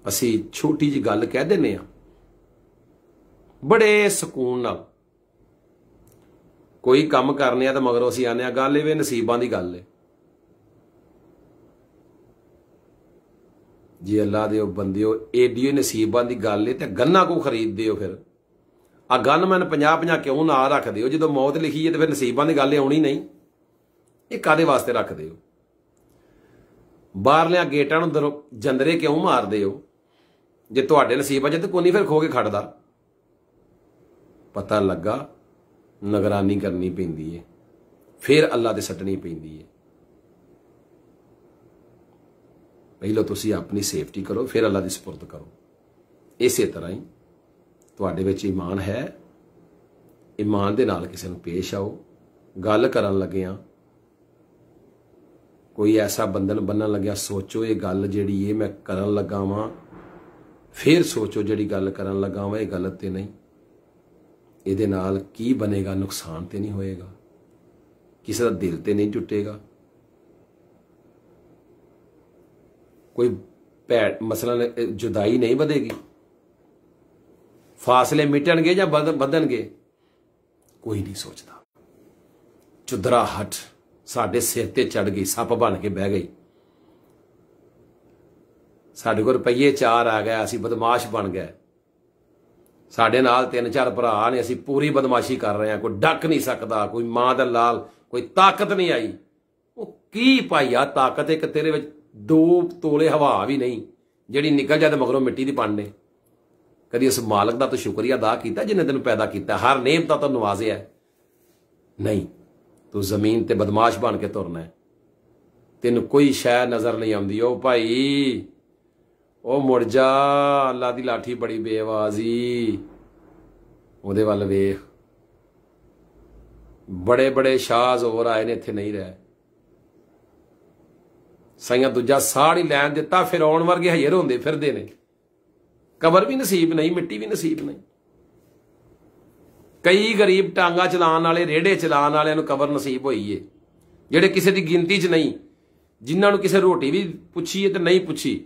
ਅਸੀਂ ਛੋਟੀ ਜੀ ਗੱਲ ਕਹਿ ਦਿੰਨੇ ਆ ਬੜੇ ਸਕੂਨ ਨਾਲ। ਕੋਈ ਕੰਮ ਕਰਨੇ ਆ ਤਾਂ ਮਗਰੋਂ ਅਸੀਂ ਆਨੇ ਆ ਗੱਲ ਇਹ ਵੇ ਨਸੀਬਾਂ ਦੀ ਗੱਲ ਏ। ਜੇ ਅੱਲਾ ਦੇ ਉਹ ਬੰਦਿਓ ਏਡੀਓ ਨਸੀਬਾਂ ਦੀ ਗੱਲ ਏ ਤੇ ਗੰਨਾ ਕੋ ਖਰੀਦਦੇ ਹੋ ਫਿਰ। ਆ ਗਨ ਮਨ 50 50 ਕਿਉਂ ਨਾ ਰੱਖਦੇ ਹੋ? ਜਦੋਂ ਮੌਤ ਲਿਖੀ ਹੈ ਤੇ ਫਿਰ ਨਸੀਬਾਂ ਦੀ ਗੱਲ ਆਉਣੀ ਨਹੀਂ। ਇਹ ਕਾਦੇ ਵਾਸਤੇ ਰੱਖਦੇ ਹੋ? ਬਾਹਰਲਿਆਂ ਗੇਟਾਂ ਨੂੰ ਜੰਦਰੇ ਕਿਉਂ ਮਾਰਦੇ ਹੋ? ਜੇ ਤੁਹਾਡੇ ਨਸੀਬ ਅਜੇ ਤੇ ਕੋਈ ਨਹੀਂ ਫਿਰ ਖੋ ਕੇ ਖੜਦਾ। ਪਤਾ ਲੱਗਾ ਨਿਗਰਾਨੀ ਕਰਨੀ ਪੈਂਦੀ ਏ। ਫਿਰ ਅੱਲਾ ਦੇ ਸੱਟਣੀ ਪੈਂਦੀ ਏ। ਪਹਿਲਾਂ ਤੁਸੀਂ ਆਪਣੀ ਸੇਫਟੀ ਕਰੋ, ਫਿਰ ਅੱਲਾ ਦੀ ਸਪੁਰਦ ਕਰੋ। ਇਸੇ ਤਰ੍ਹਾਂ ਹੀ ਤੁਹਾਡੇ ਵਿੱਚ ਈਮਾਨ ਹੈ। ਈਮਾਨ ਦੇ ਨਾਲ ਕਿਸੇ ਨੂੰ ਪੇਸ਼ ਆਓ। ਗੱਲ ਕਰਨ ਲੱਗਿਆਂ ਕੋਈ ਐਸਾ ਬੰਧਨ ਬੰਨਣ ਲੱਗਿਆ, ਸੋਚੋ ਇਹ ਗੱਲ ਜਿਹੜੀ ਇਹ ਮੈਂ ਕਰਨ ਲੱਗਾ ਵਾਂ। ਫਿਰ ਸੋਚੋ ਜਿਹੜੀ ਗੱਲ ਕਰਨ ਲੱਗਾ ਵਾਂ, ਇਹ ਗਲਤ ਤੇ ਨਹੀਂ। ਇਹਦੇ ਨਾਲ ਕੀ ਬਣੇਗਾ? ਨੁਕਸਾਨ ਤੇ ਨਹੀਂ ਹੋਏਗਾ। ਕਿਸੇ ਦਾ ਦਿਲ ਤੇ ਨਹੀਂ ਟੁੱਟੇਗਾ ਕੋਈ ਭੈੜ ਮਸਲਾ ਜੁਦਾਈ ਨਹੀਂ ਵਧੇਗੀ। ਫਾਸਲੇ ਮਿਟਣਗੇ ਜਾਂ ਵਧਣਗੇ? ਕੋਈ ਨਹੀਂ ਸੋਚਦਾ। ਚੁਦਰਾ ਸਾਡੇ ਸਿਰ ਤੇ ਚੜ ਗਈ, ਸੱਪ ਬਣ ਕੇ ਬਹਿ ਗਈ। ਸਾਡੇ ਕੋਲ ਰੁਪਈਏ ਚਾਰ ਆ ਗਿਆ ਅਸੀਂ ਬਦਮਾਸ਼ ਬਣ ਗਏ। ਸਾਡੇ ਨਾਲ ਤਿੰਨ ਚਾਰ ਭਰਾ ਨੇ, ਅਸੀਂ ਪੂਰੀ ਬਦਮਾਸ਼ੀ ਕਰ ਰਹੇ ਹਾਂ। ਕੋਈ ਡੱਕ ਨਹੀਂ ਸਕਦਾ, ਕੋਈ ਮਾਂ ਦਾ ਲਾਲ, ਕੋਈ ਤਾਕਤ ਨਹੀਂ ਆਈ। ਉਹ ਕੀ ਪਾਈਆ ਤਾਕਤ ਇੱਕ ਤੇਰੇ ਵਿੱਚ ਦੋ ਤੋਲੇ ਹਵਾ ਵੀ ਨਹੀਂ, ਜਿਹੜੀ ਨਿਕਲ ਜਾ ਜਾਏ ਮਗਰੋਂ ਮਿੱਟੀ ਦੀ ਪਾਣੇ ਕਦੀ ਉਸ ਮਾਲਕ ਦਾ ਤਾਂ ਸ਼ੁਕਰੀਆ ਅਦਾ ਕੀਤਾ, ਜਿਹਨੇ ਤੈਨੂੰ ਪੈਦਾ ਕੀਤਾ। ਹਰ ਨੇਮ ਤਾਂ ਤੈਨੂੰ ਨਵਾਜ਼ਿਆ ਨਹੀਂ, ਤੂੰ ਜ਼ਮੀਨ ਤੇ ਬਦਮਾਸ਼ ਬਣ ਕੇ ਤੁਰਨਾ ਤੈਨੂੰ ਕੋਈ ਸ਼ੈ ਨਜ਼ਰ ਨਹੀਂ ਆਉਂਦੀ। ਉਹ ਭਾਈ ਉਹ ਮੁੜ ਜਾ ਅੱਲਾ ਦੀ ਲਾਠੀ ਬੜੀ ਬੇਆਵਾਜ਼ੀ। ਉਹਦੇ ਵੱਲ ਵੇਖ। ਬੜੇ ਬੜੇ ਸ਼ਾਜ਼ ਹੋਰ ਆਏ ਨੇ ਇੱਥੇ ਨਹੀਂ ਰਹਿ। ਸਾਈਆਂ ਦੂਜਾ ਸਾੜ ਹੀ ਲੈਣ ਦਿੱਤਾ, ਫਿਰ ਆਉਣ ਵਰਗੇ ਹਯਰ ਹੁੰਦੇ ਫਿਰਦੇ ਨੇ। ਕਬਰ ਵੀ ਨਸੀਬ ਨਹੀਂ, ਮਿੱਟੀ ਵੀ ਨਸੀਬ ਨਹੀਂ। ਕਈ ਗਰੀਬ ਟਾਂਗਾ ਚਲਾਉਣ ਵਾਲੇ, ਰੇੜੇ ਚਲਾਉਣ ਵਾਲਿਆਂ ਨੂੰ ਕਬਰ ਨਸੀਬ ਹੋਈ ਏ। ਜਿਹੜੇ ਕਿਸੇ ਦੀ ਗਿਣਤੀ 'ਚ ਨਹੀਂ, ਜਿਨ੍ਹਾਂ ਨੂੰ ਕਿਸੇ ਰੋਟੀ ਵੀ ਪੁੱਛੀਏ ਤੇ ਨਹੀਂ ਪੁੱਛੀ।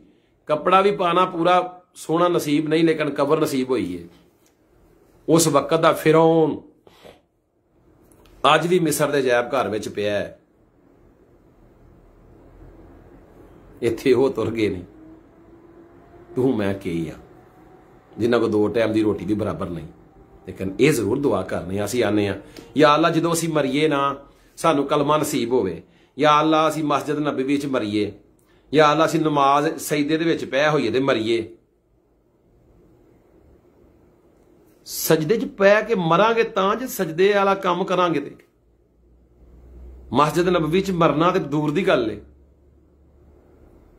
ਕੱਪੜਾ ਵੀ ਪਾਣਾ ਪੂਰਾ ਸੋਹਣਾ ਨਸੀਬ ਨਹੀਂ, ਲੇਕਿਨ ਕਬਰ ਨਸੀਬ ਹੋਈ ਏ। ਉਸ ਵਕਤ ਦਾ ਫਿਰੌਨ ਅੱਜ ਵੀ ਮਿਸਰ ਦੇ ਜੈਬ ਘਰ ਵਿੱਚ ਪਿਆ ਹੈ। ਇੱਥੇ ਉਹ ਤੁਰ ਗਏ ਨੇ। ਤੂੰ, ਮੈਂ ਕੀ ਆ, ਜਿਨ੍ਹਾਂ ਕੋ ਦੋ ਟਾਈਮ ਦੀ ਰੋਟੀ ਵੀ ਬਰਾਬਰ ਨਹੀਂ, ਲੇਕਿਨ ਇਹ ਜ਼ਰੂਰ ਦੁਆ ਕਰਨੀ ਆ, ਅਸੀਂ ਆਨੇ ਆ। ਯਾ ਅੱਲਾ, ਜਦੋਂ ਅਸੀਂ ਮਰੀਏ ਨਾ, ਸਾਨੂੰ ਕਲਮਾ ਨਸੀਬ ਹੋਵੇ। ਯਾ ਅੱਲਾ, ਅਸੀਂ ਮਸਜਿਦ ਨਬੀ ਵਿੱਚ ਮਰੀਏ। ਯਾ ਅੱਲਾ ਅਸੀਂ ਨਮਾਜ਼ ਸਜਦੇ ਦੇ ਵਿੱਚ ਪੈ ਹੋਈਏ ਤੇ ਮਰੀਏ। ਸਜਦੇ 'ਚ ਪੈ ਕੇ ਮਰਾਂਗੇ ਤਾਂ ਜੇ ਸਜਦੇ ਵਾਲਾ ਕੰਮ ਕਰਾਂਗੇ ਤੇ। ਮਸਜਿਦ ਨਬਵੀ 'ਚ ਮਰਨਾ ਤੇ ਦੂਰ ਦੀ ਗੱਲ ਏ।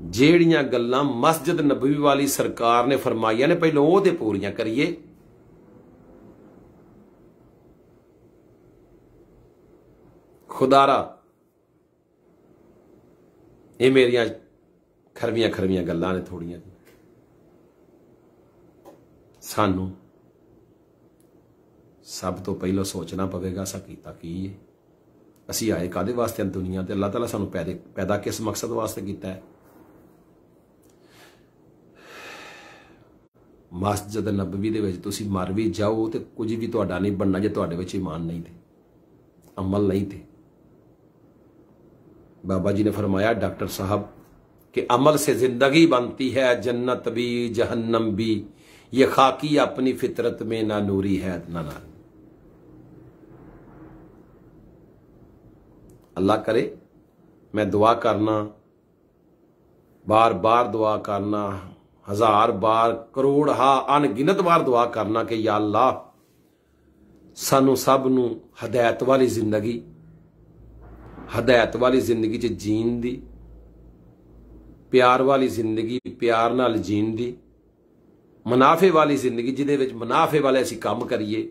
ਜਿਹੜੀਆਂ ਗੱਲਾਂ ਮਸਜਿਦ ਨਬਵੀ ਵਾਲੀ ਸਰਕਾਰ ਨੇ ਫਰਮਾਈਆਂ ਨੇ, ਪਹਿਲਾਂ ਉਹ ਤੇ ਪੂਰੀਆਂ ਕਰੀਏ। ਖੁਦਾਰਾ, ਇਹ ਮੇਰੀਆਂ ਖਰਵੀਆਂ ਖਰਵੀਆਂ ਗੱਲਾਂ ਨੇ ਥੋੜੀਆਂ। ਸਾਨੂੰ ਸਭ ਤੋਂ ਪਹਿਲਾਂ ਸੋਚਣਾ ਪਵੇਗਾ ਸਾ ਕੀਤਾ ਕੀ ਹੈ ਅਸੀਂ ਆਏ ਕਾਦੇ ਵਾਸਤੇ ਦੁਨੀਆ ਤੇ? ਅੱਲਾਹ ਤਾਲਾ ਸਾਨੂੰ ਪੈਦੇ ਪੈਦਾ ਕਿਸ ਮਕਸਦ ਵਾਸਤੇ ਕੀਤਾ ਹੈ? ਮਸਜਿਦ ਨਬਵੀ ਦੇ ਵਿੱਚ ਤੁਸੀਂ ਮਰ ਵੀ ਜਾਓ ਤੇ ਕੁਝ ਵੀ ਤੁਹਾਡਾ ਨਹੀਂ ਬਣਨਾ ਜੇ ਤੁਹਾਡੇ ਵਿੱਚ ਇਮਾਨ ਨਹੀਂ ਤੇ, ਅਮਲ ਨਹੀਂ ਤੇ। ਬਾਬਾ ਜੀ ਨੇ ਫਰਮਾਇਆ, ਡਾਕਟਰ ਸਾਹਿਬ कि अमल से जिंदगी बनती है जन्नत भी जहन्नम भी ये खाकी अपनी फितरत में ना नूरी है ना ना अल्लाह करे मैं दुआ करना बार बार दुआ करना हजार बार करोड़ हा अनगिनत बार दुआ करना कि या अल्लाह सानू सब ਨੂੰ ਹਦਾਇਤ ਵਾਲੀ ਜ਼ਿੰਦਗੀ ਹਦਾਇਤ ਵਾਲੀ ਜ਼ਿੰਦਗੀ 'ਚ ਜੀਣ ਦੀ ਪਿਆਰ ਵਾਲੀ ਜ਼ਿੰਦਗੀ ਪਿਆਰ ਨਾਲ ਜੀਣ ਦੀ ਮੁਨਾਫੇ ਵਾਲੀ ਜ਼ਿੰਦਗੀ ਜਿਹਦੇ ਵਿੱਚ ਮੁਨਾਫੇ ਵਾਲੇ ਅਸੀਂ ਕੰਮ ਕਰੀਏ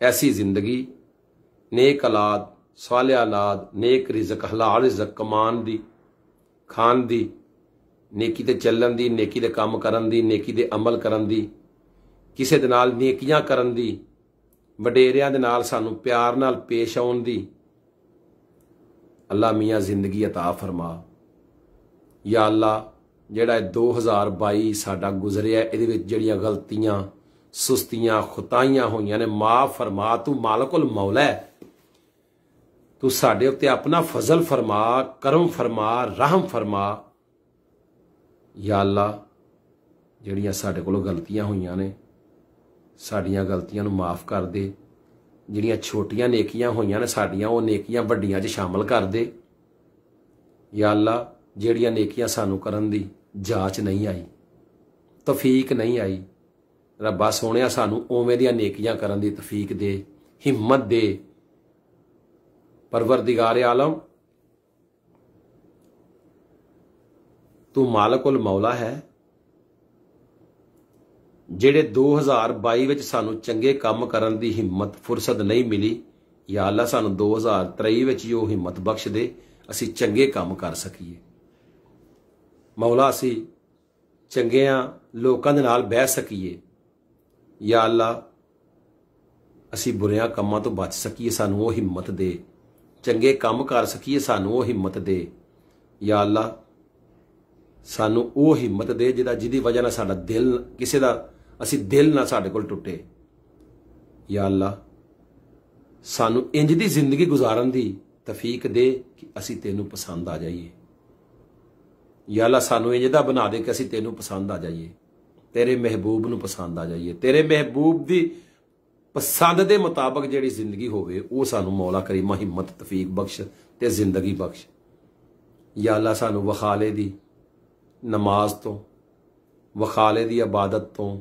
ਐਸੀ ਜ਼ਿੰਦਗੀ ਨੇਕ ਔਲਾਦ ਸਾਲਿਹ ਔਲਾਦ ਨੇਕ ਰਿਜ਼ਕ ਹਲਾਲ ਰਿਜ਼ਕ ਕਮਾਨ ਦੀ ਖਾਨ ਦੀ ਨੇਕੀ ਤੇ ਚੱਲਣ ਦੀ ਨੇਕੀ ਦੇ ਕੰਮ ਕਰਨ ਦੀ ਨੇਕੀ ਦੇ ਅਮਲ ਕਰਨ ਦੀ ਕਿਸੇ ਦੇ ਨਾਲ ਨੇਕੀਆਂ ਕਰਨ ਦੀ ਵਡੇਰਿਆਂ ਦੇ ਨਾਲ ਸਾਨੂੰ ਪਿਆਰ ਨਾਲ ਪੇਸ਼ ਆਉਣ ਦੀ ਅੱਲਾ ਮੀਆਂ ਜ਼ਿੰਦਗੀ عطا ਫਰਮਾ ਯਾ ਅੱਲਾ ਜਿਹੜਾ ਇਹ 2022 ਸਾਡਾ ਗੁਜ਼ਰਿਆ, ਇਹਦੇ ਵਿੱਚ ਜਿਹੜੀਆਂ ਗਲਤੀਆਂ, ਸੁਸਤੀਆਂ, ਖੁਤਾਈਆਂ ਹੋਈਆਂ ਨੇ, ਮਾਫ ਫਰਮਾ, ਤੂੰ ਮਾਲਕੁਲ ਮੌਲਾ ਹੈ। ਤੂੰ ਸਾਡੇ ਉੱਤੇ ਆਪਣਾ ਫਜ਼ਲ ਫਰਮਾ, ਕਰਮ ਫਰਮਾ, ਰਹਿਮ ਫਰਮਾ। ਯਾ ਅੱਲਾ ਜਿਹੜੀਆਂ ਸਾਡੇ ਕੋਲੋਂ ਗਲਤੀਆਂ ਹੋਈਆਂ ਨੇ, ਸਾਡੀਆਂ ਗਲਤੀਆਂ ਨੂੰ ਮਾਫ ਕਰ ਦੇ। ਜਿਹੜੀਆਂ ਛੋਟੀਆਂ ਨੇਕੀਆਂ ਹੋਈਆਂ ਨੇ ਸਾਡੀਆਂ, ਉਹ ਨੇਕੀਆਂ ਵੱਡੀਆਂ 'ਚ ਸ਼ਾਮਲ ਕਰ ਦੇ। ਯਾ ਅੱਲਾ ਜਿਹੜੀਆਂ ਨੇਕੀਆਂ ਸਾਨੂੰ ਕਰਨ ਦੀ ਜਾਂਚ ਨਹੀਂ ਆਈ, ਤਫੀਕ ਨਹੀਂ ਆਈ। ਰੱਬਾ ਸੋਹਣਿਆ ਸਾਨੂੰ ਉਵੇਂ ਦੀਆਂ ਨੇਕੀਆਂ ਕਰਨ ਦੀ ਤਫੀਕ ਦੇ, ਹਿੰਮਤ ਦੇ। ਪਰਵਰਦੀਗਾਰ ਆਲਮ, ਤੂੰ ਮਾਲਕੁਲ ਮੌਲਾ ਹੈ, ਜਿਹੜੇ 2022 ਵਿੱਚ ਸਾਨੂੰ ਚੰਗੇ ਕੰਮ ਕਰਨ ਦੀ ਹਿੰਮਤ, ਫੁਰਸਤ ਨਹੀਂ ਮਿਲੀ, ਯਾ ਅੱਲਾ ਸਾਨੂੰ 2023 ਵਿੱਚ ਹੀ ਉਹ ਹਿੰਮਤ ਬਖਸ਼ ਦੇ, ਅਸੀਂ ਚੰਗੇ ਕੰਮ ਕਰ ਸਕੀਏ। ਮੌਲਾ, ਅਸੀਂ ਚੰਗਿਆਂ ਲੋਕਾਂ ਦੇ ਨਾਲ ਬਹਿ ਸਕੀਏ। ਯਾ ਅੱਲਾ, ਅਸੀਂ ਬੁਰਿਆਂ ਕੰਮਾਂ ਤੋਂ ਬਚ ਸਕੀਏ, ਸਾਨੂੰ ਉਹ ਹਿੰਮਤ ਦੇ। ਚੰਗੇ ਕੰਮ ਕਰ ਸਕੀਏ, ਸਾਨੂੰ ਉਹ ਹਿੰਮਤ ਦੇ। ਯਾ ਅੱਲਾ, ਸਾਨੂੰ ਉਹ ਹਿੰਮਤ ਦੇ ਜਿਹਦਾ ਜਿਹਦੀ ਵਜ੍ਹਾ ਨਾਲ ਸਾਡਾ ਦਿਲ, ਕਿਸੇ ਦਾ, ਅਸੀਂ ਦਿਲ ਨਾ ਸਾਡੇ ਕੋਲ ਟੁੱਟੇ। ਯਾ ਅੱਲਾ, ਸਾਨੂੰ ਇੰਜ ਦੀ ਜ਼ਿੰਦਗੀ ਗੁਜ਼ਾਰਨ ਦੀ ਤਫੀਕ ਦੇ ਕਿ ਅਸੀਂ ਤੈਨੂੰ ਪਸੰਦ ਆ ਜਾਈਏ। ਯਾ ਅੱਲਾ ਸਾਨੂੰ ਇੰਜ ਦਾ ਬਣਾ ਦੇ ਕਿ ਅਸੀਂ ਤੈਨੂੰ ਪਸੰਦ ਆ ਜਾਈਏ ਤੇਰੇ ਮਹਿਬੂਬ ਨੂੰ ਪਸੰਦ ਆ ਜਾਈਏ ਤੇਰੇ ਮਹਿਬੂਬ ਦੀ ਪਸੰਦ ਦੇ ਮੁਤਾਬਕ ਜਿਹੜੀ ਜ਼ਿੰਦਗੀ ਹੋਵੇ ਉਹ ਸਾਨੂੰ ਮੌਲਾ ਕਰੀਮ ਹਿੰਮਤ ਤਫੀਕ ਬਖਸ਼ ਤੇ ਜ਼ਿੰਦਗੀ ਬਖਸ਼ ਯਾ ਅੱਲਾ ਸਾਨੂੰ ਵਖਾਲੇ ਦੀ ਨਮਾਜ਼ ਤੋਂ ਵਖਾਲੇ ਦੀ ਇਬਾਦਤ ਤੋਂ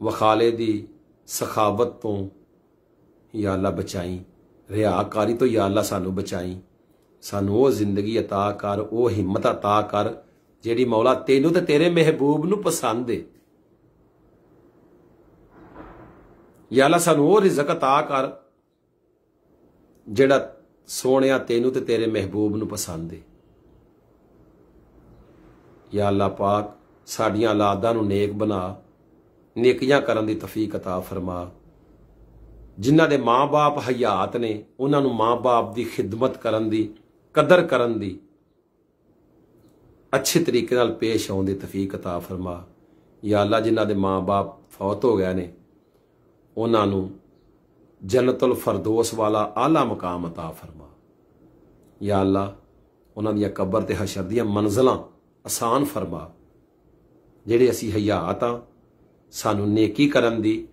ਵਖਾਲੇ ਦੀ ਸਖਾਵਤ ਤੋਂ ਯਾ ਅੱਲਾ ਬਚਾਈ ਰਿਆਕਾਰੀ ਤੋਂ ਯਾ ਅੱਲਾ ਸਾਨੂੰ ਬਚਾਈ ਸਾਨੂੰ ਉਹ ਜ਼ਿੰਦਗੀ عطا ਕਰ ਉਹ ਹਿੰਮਤ عطا ਕਰ ਜਿਹੜੀ ਮੌਲਾ ਤੈਨੂੰ ਤੇ ਤੇਰੇ ਮਹਿਬੂਬ ਨੂੰ ਪਸੰਦ ਏ ਯਾ ਅੱਲਾ ਸਾਨੂੰ ਉਹ ਰਿਜ਼ਕ عطا ਕਰ ਜਿਹੜਾ ਸੋਹਣਿਆ ਤੈਨੂੰ ਤੇ ਤੇਰੇ ਮਹਿਬੂਬ ਨੂੰ ਪਸੰਦ ਏ ਯਾ ਅੱਲਾ ਪਾਕ ਸਾਡੀਆਂ ਔਲਾਦਾਂ ਨੂੰ ਨੇਕ ਬਣਾ ਨੇਕੀਆਂ ਕਰਨ ਦੀ ਤੌਫੀਕ عطا ਫਰਮਾ ਜਿਨ੍ਹਾਂ ਦੇ ਮਾਪੇ ਹਯਾਤ ਨੇ ਉਹਨਾਂ ਨੂੰ ਮਾਪੇ ਦੀ ਖਿਦਮਤ ਕਰਨ ਦੀ ਕਦਰ ਕਰਨ ਦੀ ਅੱਛੇ ਤਰੀਕੇ ਨਾਲ ਪੇਸ਼ ਆਉਣ ਦੀ ਤੌਫੀਕ عطا ਫਰਮਾ ਯਾ ਅੱਲਾ ਜਿਨ੍ਹਾਂ ਦੇ ਮਾਪੇ ਫੌਤ ਹੋ ਗਏ ਨੇ ਉਹਨਾਂ ਨੂੰ ਜੰਨਤੁਲ ਫਰਦੋਸ ਵਾਲਾ ਆਲਾ ਮਕਾਮ عطا ਫਰਮਾ ਯਾ ਅੱਲਾ ਉਹਨਾਂ ਦੀਆਂ ਕਬਰ ਤੇ ਹਸ਼ਰ ਦੀਆਂ ਮੰਜ਼ਲਾਂ ਆਸਾਨ ਫਰਮਾ ਜਿਹੜੇ ਅਸੀਂ ਹਯਾਤ ਆ ਸਾਨੂੰ ਨੇਕੀ ਕਰਨ ਦੀ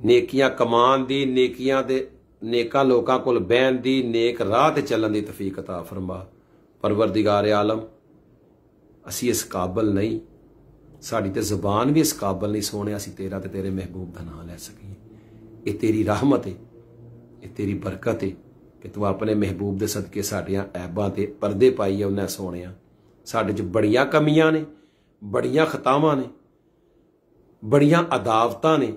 ਨੇਕੀਆਂ ਕਮਾਨ ਦੀ ਨੇਕੀਆਂ ਦੇ ਨੇਕਾਂ ਲੋਕਾਂ ਕੋਲ ਬਹਿਣ ਦੀ ਨੇਕ ਰਾਹ ਤੇ ਚੱਲਣ ਦੀ ਤੌਫੀਕ عطا ਫਰਮਾ ਪਰਵਰਦੀਗਾਰ ਆਲਮ, ਅਸੀਂ ਇਸ ਕਾਬਲ ਨਹੀਂ। ਸਾਡੀ ਤੇ ਜ਼ੁਬਾਨ ਵੀ ਇਸ ਕਾਬਲ ਨਹੀਂ ਸੋਹਣਿਆ ਅਸੀਂ ਤੇਰਾ ਤੇ ਤੇਰੇ ਮਹਿਬੂਬ ਦਾ ਨਾਮ ਲੈ ਸਕੀਏ। ਇਹ ਤੇਰੀ ਰਹਿਮਤ ਹੈ ਇਹ ਤੇਰੀ ਬਰਕਤ ਹੈ ਕਿ ਤੂੰ ਆਪਣੇ ਮਹਿਬੂਬ ਦੇ ਸਦਕੇ ਸਾਡੀਆਂ ਐਬਾਂ ਤੇ ਪਰਦੇ ਪਾਈ ਹੈ ਉਹਨਾਂ ਸੋਹਣਿਆ। ਸਾਡੇ 'ਚ ਬੜੀਆਂ ਕਮੀਆਂ ਨੇ, ਬੜੀਆਂ ਖਤਾਵਾਂ ਨੇ, ਬੜੀਆਂ ਅਦਾਵਤਾਂ ਨੇ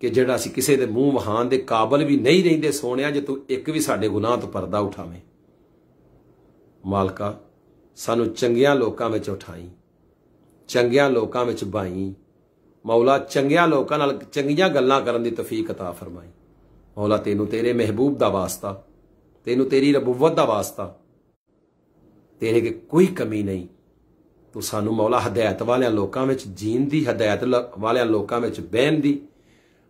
ਕਿ ਜਿਹੜਾ ਅਸੀਂ ਕਿਸੇ ਦੇ ਮੂੰਹ ਵਹਾਨ ਦੇ ਕਾਬਲ ਵੀ ਨਹੀਂ ਰਹਿੰਦੇ ਸੋਹਣਿਆ, ਜੇ ਤੂੰ ਇੱਕ ਵੀ ਸਾਡੇ ਗੁਨਾਹ ਤੋਂ ਪਰਦਾ ਉਠਾਵੇਂ। ਮਾਲਕਾ ਸਾਨੂੰ ਚੰਗਿਆਂ ਲੋਕਾਂ ਵਿੱਚ ਉਠਾਈ ਚੰਗਿਆਂ ਲੋਕਾਂ ਵਿੱਚ ਬਾਈ ਮੌਲਾ ਚੰਗਿਆਂ ਲੋਕਾਂ ਨਾਲ ਚੰਗੀਆਂ ਗੱਲਾਂ ਕਰਨ ਦੀ ਤੌਫੀਕ عطا ਫਰਮਾਈ ਮੌਲਾ ਤੈਨੂੰ ਤੇਰੇ ਮਹਿਬੂਬ ਦਾ ਵਾਸਤਾ ਤੈਨੂੰ ਤੇਰੀ ਰਬੂਵਤ ਦਾ ਵਾਸਤਾ ਤੇਰੇ ਕੇ ਕੋਈ ਕਮੀ ਨਹੀਂ ਤੂੰ ਸਾਨੂੰ ਮੌਲਾ ਹਦਾਇਤ ਵਾਲਿਆਂ ਲੋਕਾਂ ਵਿੱਚ ਜੀਣ ਦੀ ਹਦਾਇਤ ਵਾਲਿਆਂ ਲੋਕਾਂ ਵਿੱਚ ਬਹਿਣ ਦੀ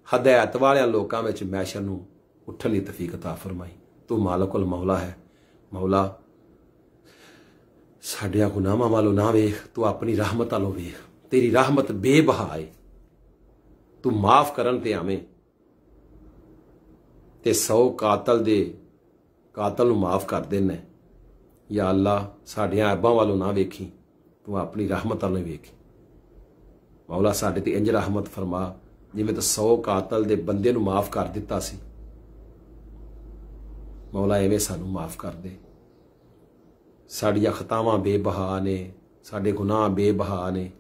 ਹਦਾਇਤ ਵਾਲਿਆਂ ਲੋਕਾਂ ਵਿੱਚ ਮੈਸ਼ਰ ਨੂੰ ਉੱਠਣ ਦੀ ਤੌਫੀਕ عطا ਫਰਮਾਈ ਤੂੰ ਮਾਲਕੁਲ ਮੌਲਾ ਹੈ ਮੌਲਾ ਸਾਡਿਆਂ ਗੁਨਾਹਾਂ ਵੱਲੋਂ ਨਾ ਵੇਖ, ਤੂੰ ਆਪਣੀ ਰਹਿਮਤ ਵੱਲੋਂ ਵੇਖ। ਤੇਰੀ ਰਹਿਮਤ ਬੇਬਹਾ ਹੈ ਤੂੰ ਮਾਫ ਕਰਨ ਤੇ ਆਵੇਂ। ਤੇ 100 ਕਾਤਲ ਦੇ ਕਾਤਲ ਨੂੰ ਮਾਫ ਕਰ ਦੇਣਾ ਯਾ ਅੱਲਾ, ਸਾਡੀਆਂ ਐਬਾਂ ਵੱਲੋਂ ਨਾ ਵੇਖੀ, ਤੂੰ ਆਪਣੀ ਰਹਿਮਤ ਵਾਲੋ ਵੇਖੀ। ਮੌਲਾ ਸਾਡੇ ਤੇ ਇੰਜ ਰਹਿਮਤ ਫਰਮਾ, ਜਿਵੇਂ ਤਾਂ 100 ਕਾਤਲ ਦੇ ਬੰਦੇ ਨੂੰ ਮਾਫ ਕਰ ਦਿੱਤਾ ਸੀ। ਮੌਲਾ ਐਵੇਂ ਸਾਨੂੰ ਮਾਫ ਕਰ ਦੇ। ਸਾਡੀਆਂ ਖਤਾਵਾਂ ਬੇਬਹਾ ਨੇ, ਸਾਡੇ ਗੁਨਾਹ ਬੇਬਹਾ ਨੇ।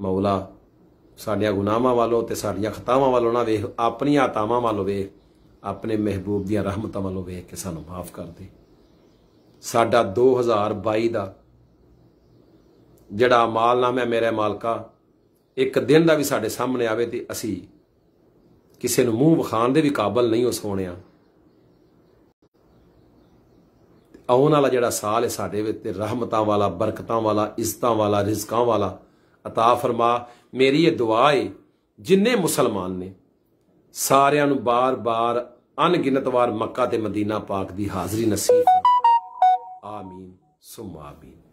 ਮੌਲਾ, ਸਾਡੀਆਂ ਗੁਨਾਹਾਂ ਵੱਲੋਂ ਤੇ ਸਾਡੀਆਂ ਖਤਾਵਾਂ ਵੱਲੋਂ ਨਾ ਵੇਖ, ਆਪਣੀਆਂ ਆਤਾਵਾਂ ਵੱਲੋਂ ਵੇਖ, ਆਪਣੇ ਮਹਿਬੂਬ ਦੀਆਂ ਰਹਿਮਤਾਂ ਵੱਲੋਂ ਵੇਖ ਕੇ ਸਾਨੂੰ ਮਾਫ ਕਰ ਦੇ। ਸਾਡਾ 2022 ਦਾ ਜਿਹੜਾ ਮਾਲਨਾਮਾ ਹੈ ਮੇਰੇ ਮਾਲਕਾ, ਇੱਕ ਦਿਨ ਦਾ ਵੀ ਸਾਡੇ ਸਾਹਮਣੇ ਆਵੇ ਤੇ ਅਸੀਂ ਕਿਸੇ ਨੂੰ ਮੂੰਹ ਵਿਖਾਣ ਦੇ ਵੀ ਕਾਬਲ ਨਹੀਂ ਹੋ ਸੋਣਿਆ ਆਉਣ ਵਾਲਾ ਜਿਹੜਾ ਸਾਲ ਹੈ ਸਾਡੇ ਵਿੱਚ ਤੇ ਰਹਿਮਤਾਂ ਵਾਲਾ ਬਰਕਤਾਂ ਵਾਲਾ ਇੱਜ਼ਤਾਂ ਵਾਲਾ ਰਿਜ਼ਕਾਂ ਵਾਲਾ عطا ਫਰਮਾ ਮੇਰੀ ਇਹ ਦੁਆ ਹੈ ਜਿੰਨੇ ਮੁਸਲਮਾਨ ਨੇ ਸਾਰਿਆਂ ਨੂੰ ਬਾਰ-ਬਾਰ ਅਣਗਿਣਤ ਵਾਰ ਮੱਕਾ ਤੇ ਮਦੀਨਾ ਪਾਕ ਦੀ ਹਾਜ਼ਰੀ ਨਸੀਬ ਆਮੀਨ ਸੁਮਾ ਆਮੀਨ